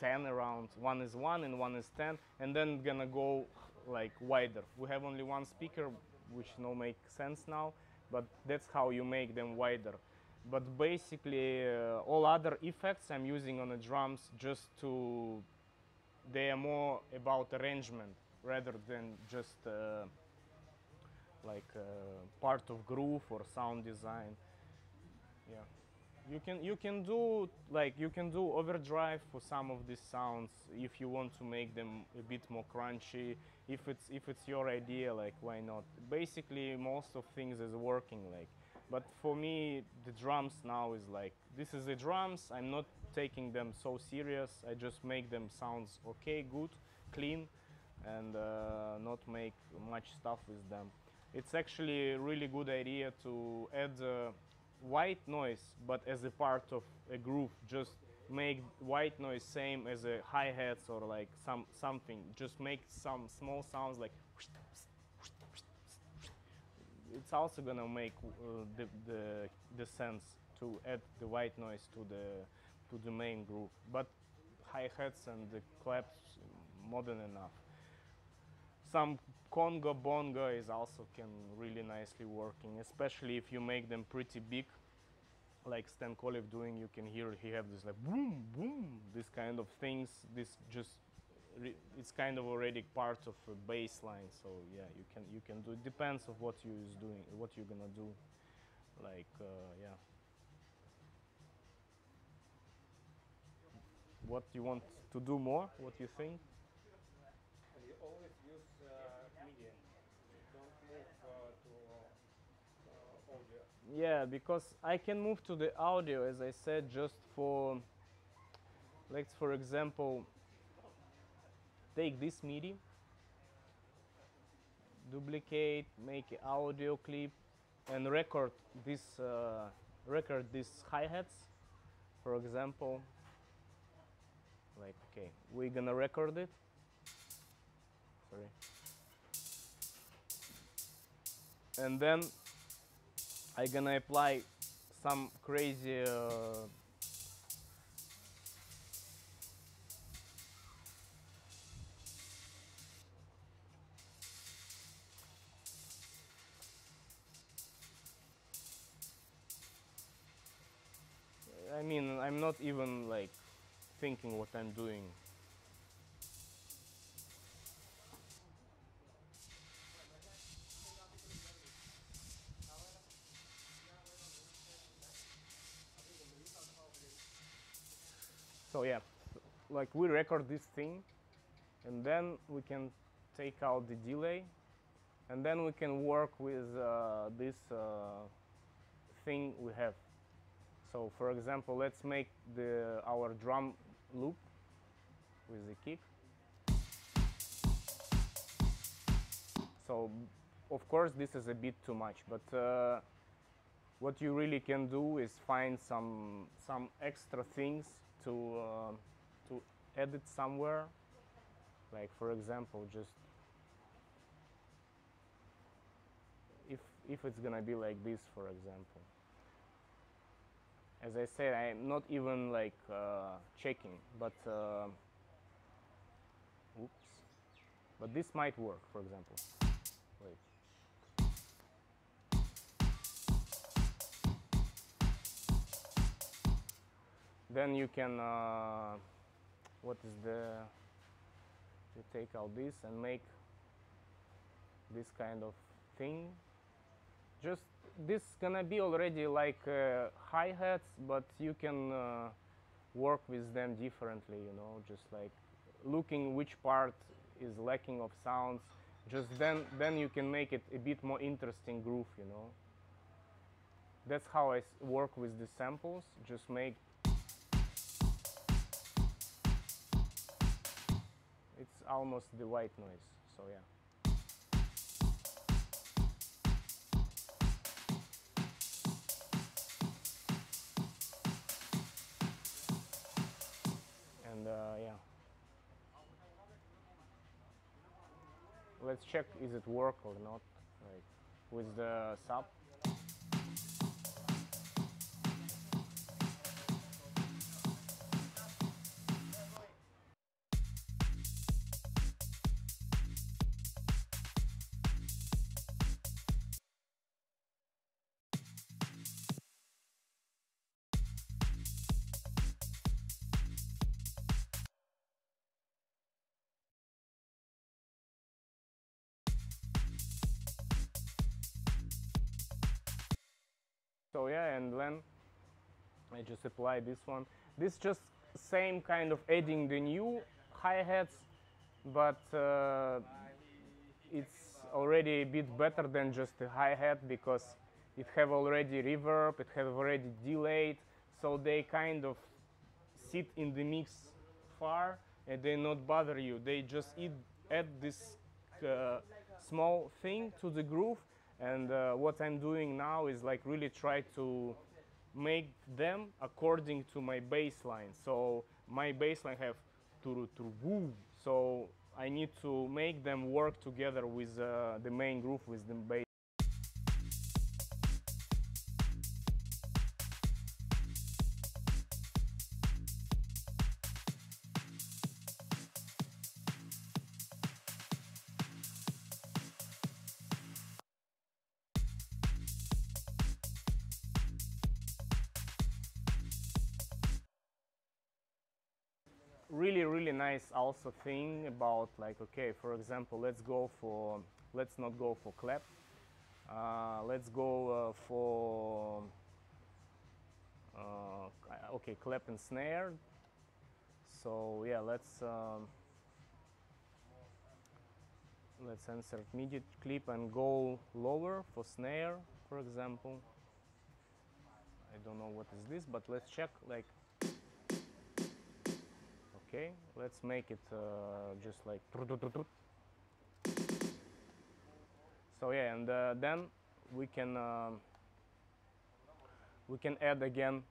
10 around, one is 1 and one is 10, and then gonna go like wider. We have only one speaker, which no make sense now, but that's how you make them wider. But basically, uh, all other effects I'm using on the drums just to, they are more about arrangement rather than just uh, like uh, part of groove or sound design. Yeah you can you can do like you can do overdrive for some of these sounds if you want to make them a bit more crunchy if it's if it's your idea like why not? Basically most of things is working like but for me the drums now is like this is the drums i'm not taking them so serious i just make them sounds okay good clean and uh, not make much stuff with them. It's actually a really good idea to add uh, white noise but as a part of a groove just make white noise same as a hi-hats or like some something. Just make some small sounds like it's also gonna make uh, the, the the sense to add the white noise to the to the main groove but hi-hats and the claps modern enough. Some conga bonga is also can really nicely working especially if you make them pretty big like Stan Kolev doing you can hear he have this like boom boom this kind of things this just it's kind of already part of a bass line so yeah you can you can do it depends of what you is doing what you're gonna do. Like uh, yeah. What you want to do more what you think And you always use uh, MIDI. Don't move uh, to uh, audio. Yeah, because I can move to the audio, as I said, just for, let's for example, take this MIDI, duplicate, make audio clip, and record this, uh, record these hi-hats, for example. Like, okay, we're gonna record it. Sorry. And then I gonna apply some crazy uh, I mean, I'm not even like thinking what I'm doing. Like we record this thing, and then we can take out the delay, and then we can work with uh, this uh, thing we have. So for example, let's make the our drum loop with the kick. So of course this is a bit too much, but uh, what you really can do is find some some extra things to edit somewhere. Like for example, just if if it's gonna be like this, for example. As I said, I'm not even like uh, checking, but uh, oops, but this might work, for example. Wait. Then you can, uh, what is the, to take out this and make this kind of thing. Just this gonna be already like uh, hi hats, but you can uh, work with them differently. You know, just like looking which part is lacking of sounds. Just then, then you can make it a bit more interesting groove. You know. That's how I work with the samples. Just make almost the white noise. So yeah. And uh, yeah. Let's check is it work or not. Like with the sub. So yeah, and then I just apply this one. This just same kind of adding the new hi-hats, but uh, it's already a bit better than just a hi-hat because it have already reverb, it have already delayed, so they kind of sit in the mix far and they not bother you. They just eat, add this uh, small thing to the groove and uh, what I'm doing now is like really try to make them according to my bass line. So my bass line have to to woo. So I need to make them work together with uh, the main groove with the bass. Nice also thing about like okay for example let's go for let's not go for clap. Uh, let's go uh, for uh, okay clap and snare. So yeah let's um, let's insert MIDI clip and go lower for snare for example. I don't know what is this but let's check like Okay, let's make it uh, just like. So yeah, and uh, then we can um, we can add again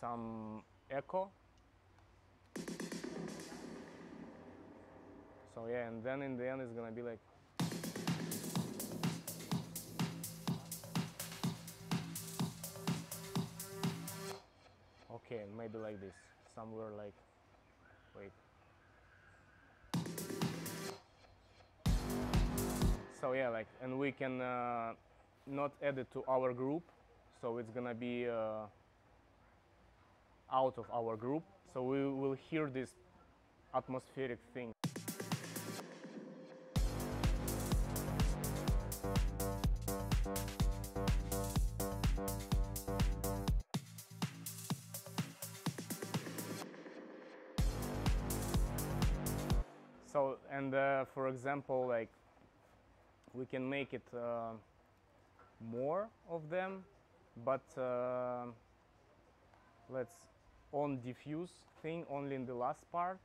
some echo. So yeah, and then in the end it's gonna be like. Okay, maybe like this, somewhere like wait. So yeah, like, and we can uh, not add it to our group, so it's gonna be uh, out of our group. So we will hear this atmospheric thing. And uh, for example, like we can make it uh, more of them, but uh, let's on diffuse thing only in the last part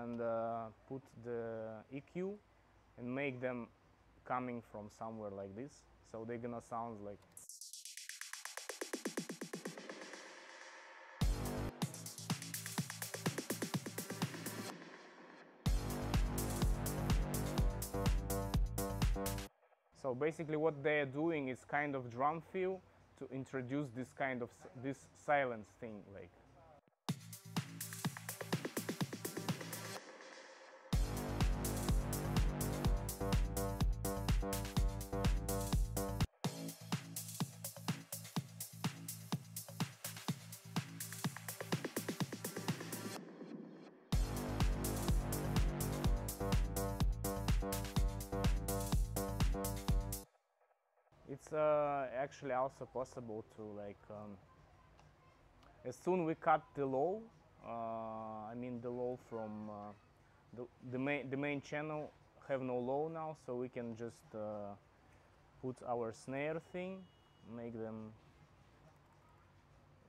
and uh, put the EQ and make them coming from somewhere like this. So they're gonna sound like So basically, what they are doing is kind of drum fill to introduce this kind of this silence thing, like. It's uh, actually also possible to like um, as soon we cut the low uh, i mean the low from uh, the, the main the main channel have no low now so we can just uh, put our snare thing make them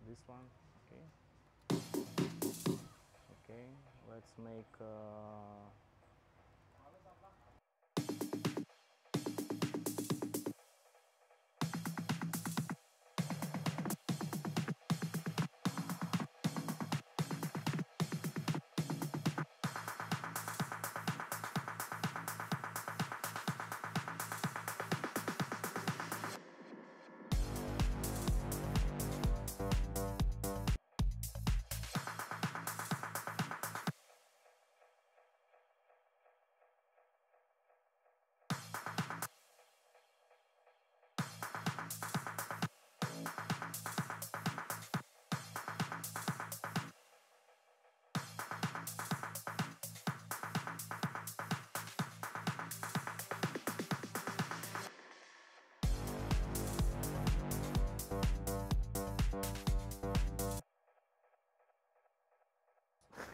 this one okay. Okay let's make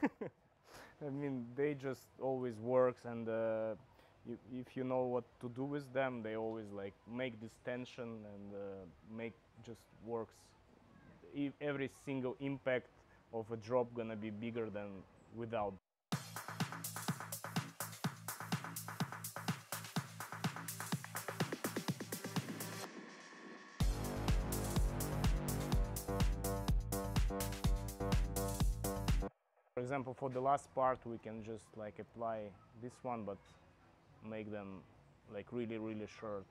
<laughs> I mean, they just always works, and uh, you, if you know what to do with them, they always like make this tension and uh, make just works. E- every single impact of a drop gonna be bigger than without. Example, for the last part, we can just like apply this one, but make them like really, really short.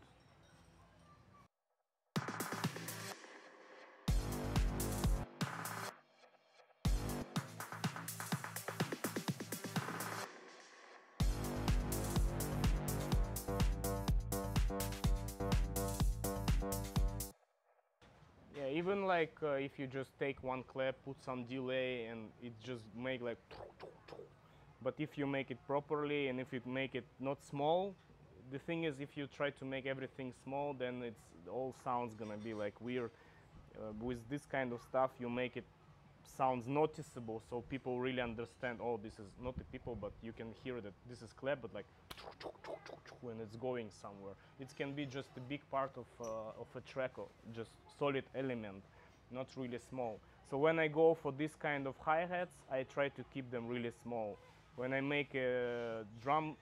Even like uh, if you just take one clap, put some delay, and it just make like. But if you make it properly and if you make it not small, the thing is, if you try to make everything small, then it's all sounds gonna be like weird. Uh, with this kind of stuff, you make it sounds noticeable, so people really understand. Oh, this is not the people, but you can hear that this is clap, but like when it's going somewhere. It can be just a big part of uh, of a track, or just solid element, not really small. So when I go for this kind of hi hats, I try to keep them really small. When I make uh, drum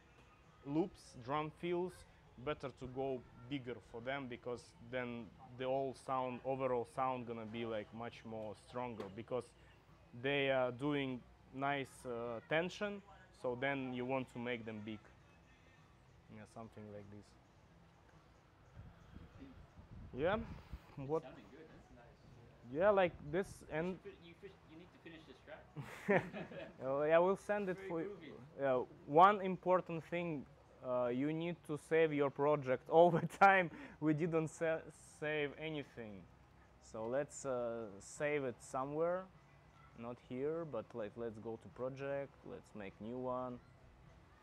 loops, drum fills, better to go bigger for them because then the whole sound, overall sound, gonna be like much more stronger because they are doing nice uh, tension. So then you want to make them big. Yeah, something like this. Yeah. What? Sounding good. That's nice. Yeah, like this, and You, you, you need to finish this track. I will send it Very for you. Uh, one important thing, uh, you need to save your project <laughs> all the time. We didn't sa- save anything, so let's uh, save it somewhere. Not here, but like let's go to project. Let's make new one.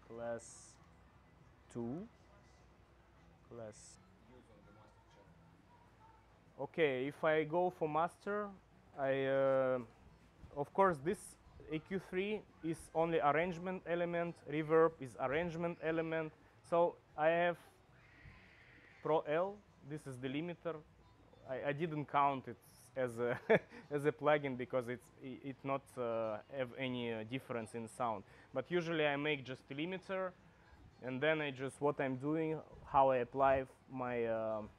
Class two. Class. Okay, if I go for master, I uh, of course this EQ3 is only arrangement element, reverb is arrangement element. So I have Pro L. This is the limiter. I, I didn't count it as a <laughs> as a plugin because it's i- it not uh, have any uh, difference in sound. But usually I make just a limiter, and then I just what I'm doing, how I apply my. um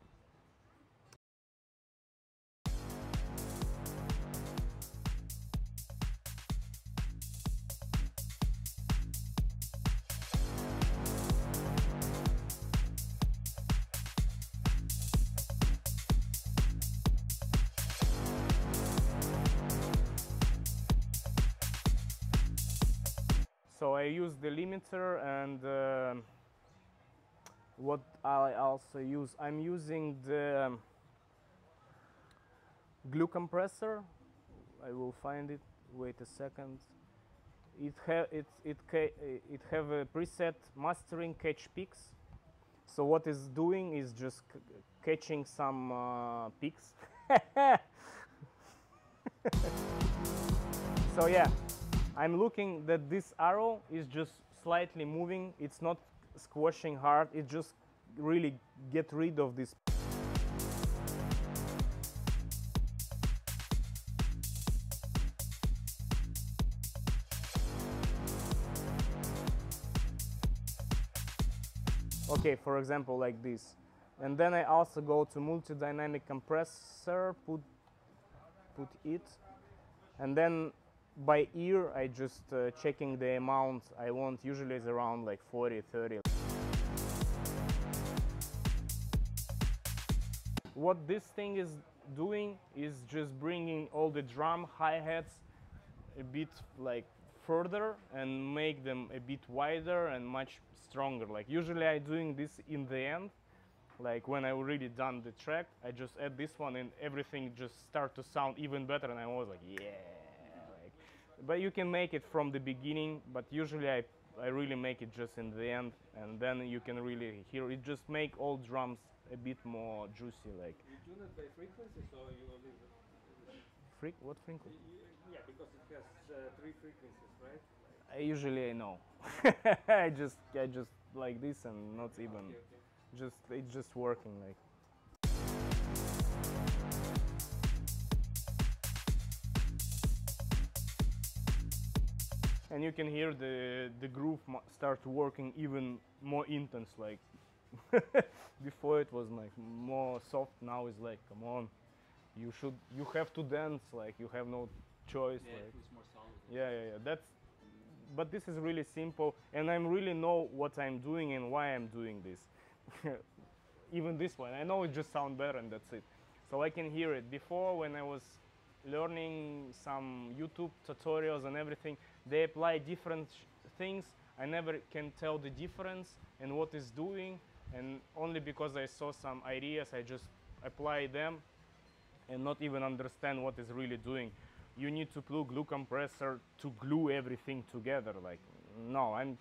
I use the limiter and um what I also use, I'm using the um, glue compressor. I will find it. Wait a second. It have it it it have a preset mastering catch peaks. So what is doing is just catching some uh, peaks. <laughs> so yeah, I'm looking that this arrow is just slightly moving. It's not squashing hard. It just really get rid of this. Okay, for example, like this. And then I also go to multi-dynamic compressor, put put it, and then by ear I just uh, checking the amount I want. Usually it's around like 40, 30. What this thing is doing is just bringing all the drum hi-hats a bit like further and make them a bit wider and much stronger. Like usually I doing this in the end, like when I already done the track, I just add this one and everything just start to sound even better and I was like, yeah. But you can make it from the beginning, but usually I, I really make it just in the end and then you can really hear it just make all drums a bit more juicy like You tune it by frequencies or you it? freak what frequency? Yeah, because it has uh, three frequencies, right? I usually I know. <laughs> I just I just like this and not even Okay, okay. just it's just working like and you can hear the the groove start working even more intense like <laughs> before it was like more soft now it's like come on you should you have to dance like you have no choice Yeah, like it was more solid. yeah, yeah, yeah. That's, but this is really simple, and I really know what I'm doing and why I'm doing this. <laughs> Even this one, I know it just sound better, and that's it. So I can hear it. Before, when I was learning some YouTube tutorials and everything, they apply different things. I never can tell the difference and what is doing, and only because I saw some ideas, I just apply them and not even understand what is really doing. You need to plug glue compressor to glue everything together. Like, no, I'm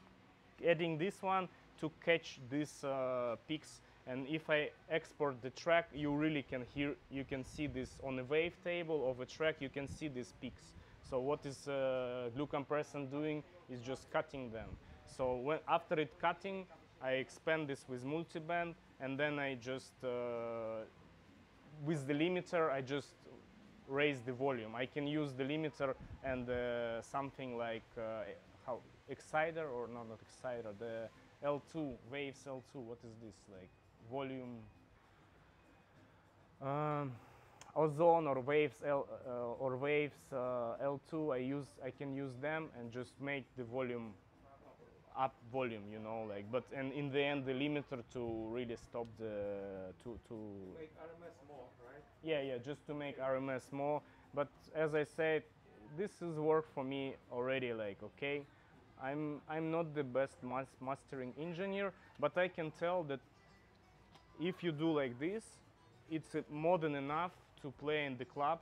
adding this one to catch these uh, peaks. And if I export the track, you really can hear, you can see this on a wave table of a track, you can see these peaks. So what is uh, glue compressor doing is just cutting them. So when after it cutting, I expand this with multiband, and then I just uh, with the limiter, I just raise the volume. I can use the limiter and uh, something like uh, how exciter or no, not exciter, the L2 waves L2. What is this like volume? Um, ozone or waves L uh, or waves uh, L2. I use I can use them and just make the volume up volume, you know, like. But and in the end, the limiter to really stop the to to Make RMS more, right? yeah, yeah, just to make RMS more. But as I said, this is work for me already. Like, okay, I'm I'm not the best mas- mastering engineer, but I can tell that if you do like this, it's more than enough to play in the club,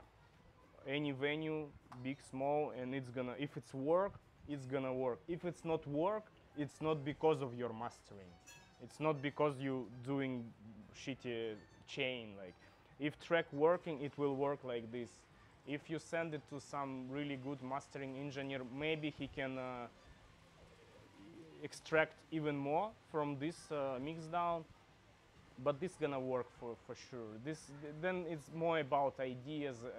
any venue, big, small, and it's gonna. If it's work, it's gonna work. If it's not work, it's not because of your mastering. It's not because you doing shitty chain. Like, if track working, it will work like this. If you send it to some really good mastering engineer, maybe he can uh, extract even more from this uh, mix down but this gonna work for, for sure. This then it's more about ideas uh,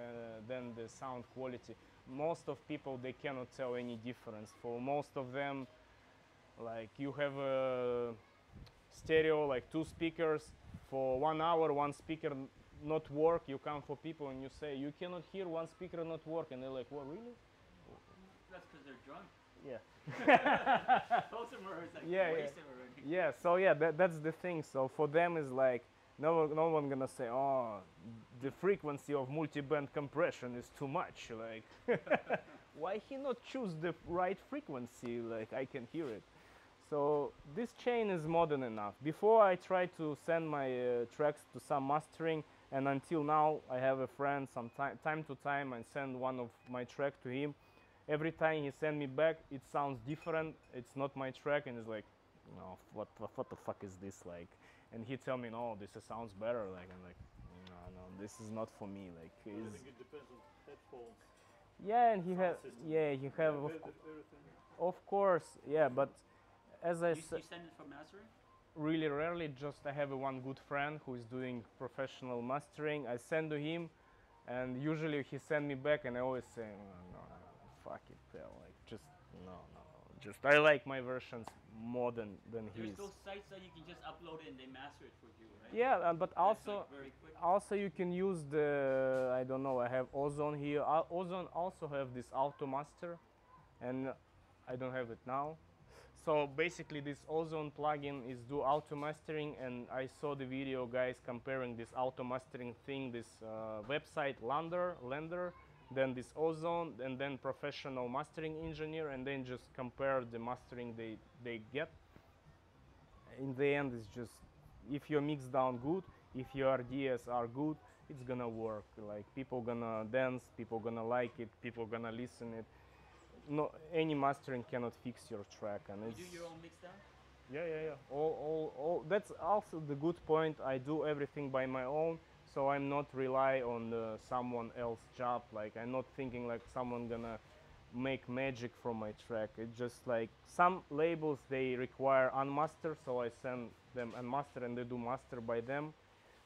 than the sound quality. Most of people they cannot tell any difference. For most of them, like you have a stereo like two speakers for one hour, one speaker not work. You come for people and you say you cannot hear one speaker not work, and they're like, "What really?" That's because they're drunk. Yeah. <laughs> Both of them are like Yeah, yeah. already. Yeah, so yeah, that, that's the thing. So for them is like no one, no one gonna say, oh, the frequency of multi-band compression is too much. Like, <laughs> why he not choose the right frequency? Like I can hear it. So this chain is modern enough. Before I tried to send my uh, tracks to some mastering, and until now I have a friend. Some time, time to time, I send one of my track to him. Every time he send me back, it sounds different. It's not my track, and it's like, no, what, what, what the fuck is this like? and he tell me no this sounds better like i'm like no no this is not for me like I think it depends on headphones. yeah and he sound have system. yeah he have of, Every- of course yeah but as i said you send it for mastering? really rarely just i have one good friend who is doing professional mastering i send to him and usually he send me back and i always say no no, no fuck it hell, like just no no just i like my versions more than than There's his. those sites that you can just upload it and they master it for you, right? yeah uh, but also like, also you can use the i don't know i have ozone here. Uh, ozone also have this auto master and i don't have it now. So basically this ozone plugin is do auto mastering and i saw the video guys comparing this auto mastering thing this uh, website LANDR lender then this ozone and then professional mastering engineer and then just compare the mastering they they get. In the end it's just if your mix down good if your ideas are good it's gonna work. Like people gonna dance people gonna like it people gonna listen it. No any mastering cannot fix your track and You it's do your own mix down? yeah yeah yeah. All, all, all that's also the good point. I do everything by my own so i'm not rely on uh, someone else job. Like i'm not thinking like someone gonna make magic from my track. It's just like some labels they require unmaster so i send them unmaster and they do master by them.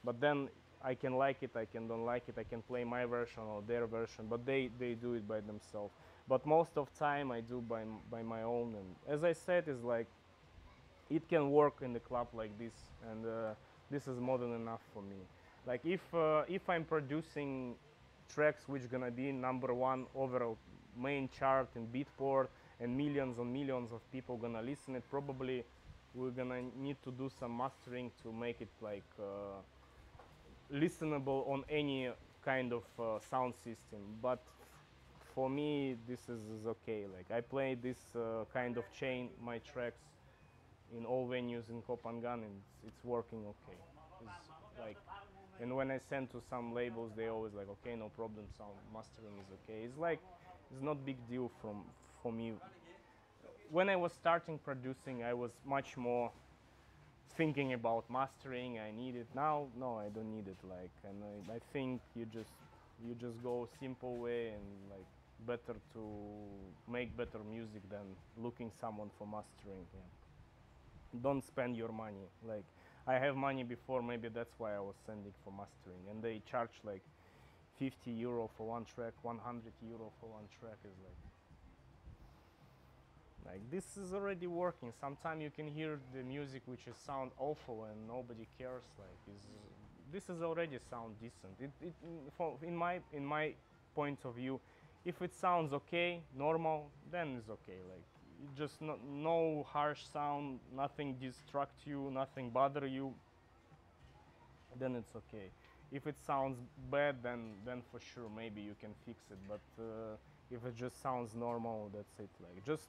But then i can like it i can don't like it i can play my version or their version but they they do it by themselves. But most of time i do by by my own and as i said is like it can work in the club like this and uh, this is more than enough for me like if uh, if i'm producing tracks which gonna be number one overall main chart in beatport and millions and millions of people gonna listen it probably we're gonna need to do some mastering to make it like uh, listenable on any kind of uh, sound system but for me this is, is okay like i play this uh, kind of chain my tracks in all venues in Koh Phangan and it's, it's working okay. It's like, and when I send to some labels, they always like, okay, no problem, sound mastering is okay. It's like, it's not big deal from for me. When I was starting producing, I was much more thinking about mastering. I need it now. No, I don't need it. Like, and I, I think you just you just go simple way and like better to make better music than looking someone for mastering. Yeah don't spend your money like i have money before maybe that's why i was sending for mastering. And they charge like 50 euro for one track 100 euro for one track. Is like like this is already working. Sometimes you can hear the music which is sound awful and nobody cares like is this is already sound decent. It, it in- for, in my in my point of view if it sounds okay normal then it's okay like just no, no harsh sound nothing distract you nothing bother you then it's okay. If it sounds bad then then for sure maybe you can fix it but uh, if it just sounds normal that's it like just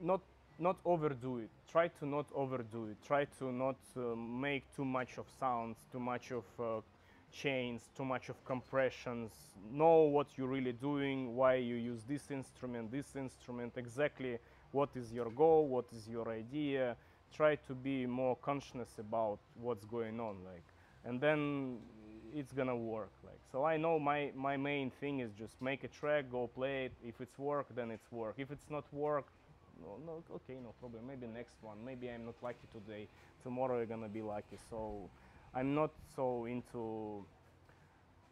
not not overdo it. Try to not overdo it. Try to not uh, make too much of sounds too much of uh, chains too much of compressions know what you're really doing why you use this instrument this instrument exactly what is your goal what is your idea. Try to be more conscious about what's going on like and then it's gonna work like. So i know my my main thing is just make a track go play it. If it's work then it's work. If it's not work no, no okay no problem. Maybe next one. Maybe i'm not lucky today. Tomorrow you're gonna be lucky. So i'm not so into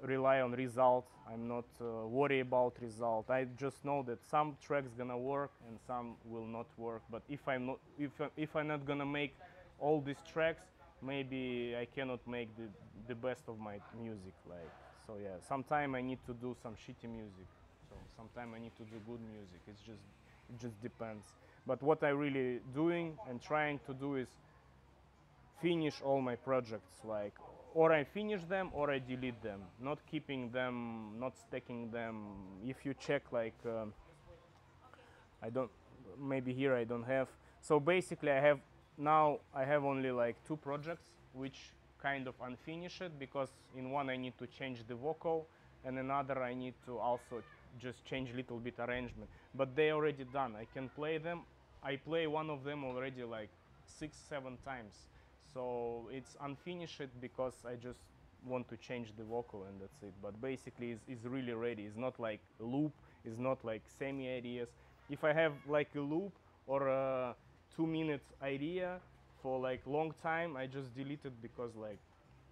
rely on result. I'm not uh, worry about result. I just know that some tracks gonna work and some will not work. But if i'm not if, if i'm not gonna make all these tracks maybe i cannot make the, the best of my music like so yeah. Sometime i need to do some shitty music. So sometime i need to do good music. It's just it just depends. But what i really doing and trying to do is finish all my projects like or i finish them or i delete them. Not keeping them not stacking them. If you check like um, i don't maybe here i don't have. So basically i have now i have only like two projects which kind of unfinished because in one i need to change the vocal and another i need to also just change little bit arrangement. But they already done. I can play them. I play one of them already like six seven times so it's unfinished because I just want to change the vocal and that's it. But basically, it's, it's really ready. It's not like a loop. It's not like semi ideas. If I have like a loop or a two minute idea for like long time, I just delete it because like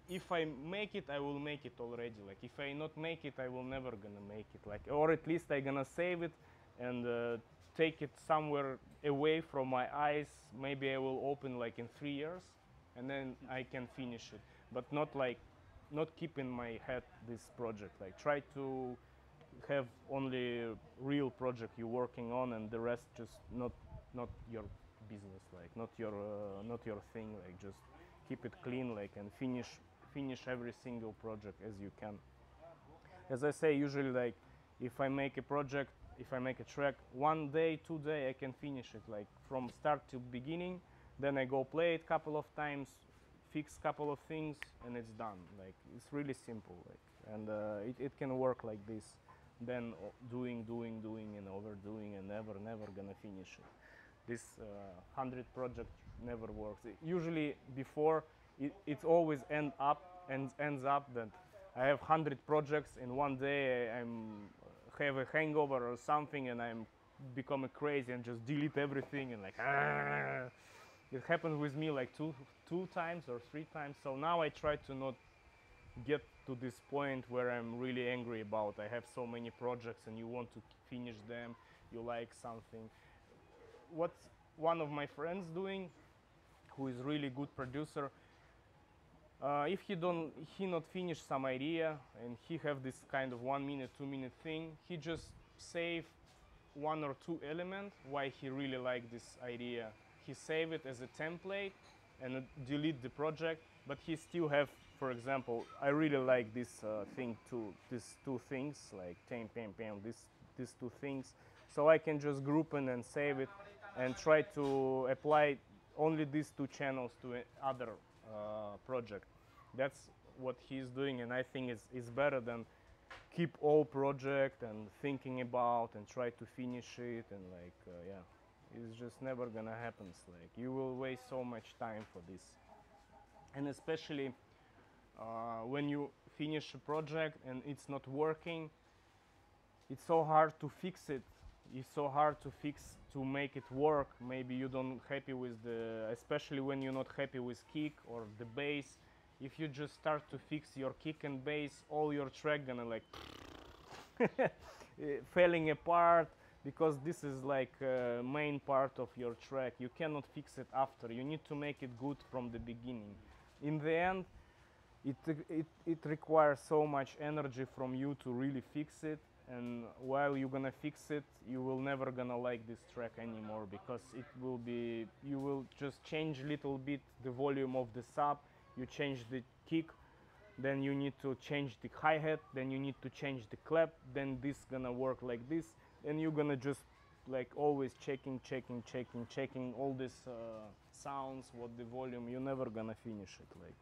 if I make it, I will make it already. Like if I not make it, I will never gonna make it. Like or at least I gonna save it and uh, take it somewhere away from my eyes. Maybe I will open like in three years, and then I can finish it. But not like not keep in my head this project. Like try to have only real project you're working on, and the rest just not not your business. Like not your uh, not your thing. Like just keep it clean. Like and finish finish every single project as you can. As I say, usually like if I make a project, if I make a track, one day, two day, I can finish it like from start to beginning. Then I go play it couple of times, fix couple of things, and it's done. Like it's really simple. Like and uh, it, it can work like this. Then doing, doing, doing, and overdoing, and never, never gonna finish it. This uh, hundred project never works. It- usually before it, it always end up and ends up that I have hundred projects in one day. I- I'm have a hangover or something, and I'm become a crazy and just delete everything and like. "Ah." It happened with me like two two times or three times. So now I try to not get to this point where I'm really angry about. I have so many projects and you want to finish them. You like something. What's one of my friends doing, who is really good producer, uh, if he don't he not finish some idea and he have this kind of one minute two minute thing he just save one or two element why he really like this idea he save it as a template and delete the project but he still have for example i really like this uh, thing too these two things like pam pam pam this these two things so i can just group and save it and try to apply only these two channels to other uh, project. That's what he's doing, and I think it's, it's better than keep all project and thinking about and try to finish it and like uh, yeah, it's just never gonna happen. Like you will waste so much time for this, and especially uh, when you finish a project and it's not working, it's so hard to fix it. It's so hard to fix to make it work. Maybe you don't happy with the especially when you're not happy with kick or the bass. If you just start to fix your kick and bass all your track gonna like <laughs> eh, falling apart because this is like uh, main part of your track. You cannot fix it after. You need to make it good from the beginning. In the end it, it, it requires so much energy from you to really fix it. And while you're gonna fix it you will never gonna like this track anymore because it will be you will just change little bit the volume of the sub. You change the kick. Then you need to change the hi-hat. Then you need to change the clap. Then this gonna work like this and you're gonna just like always checking checking checking checking all these uh, sounds what the volume you're never gonna finish it like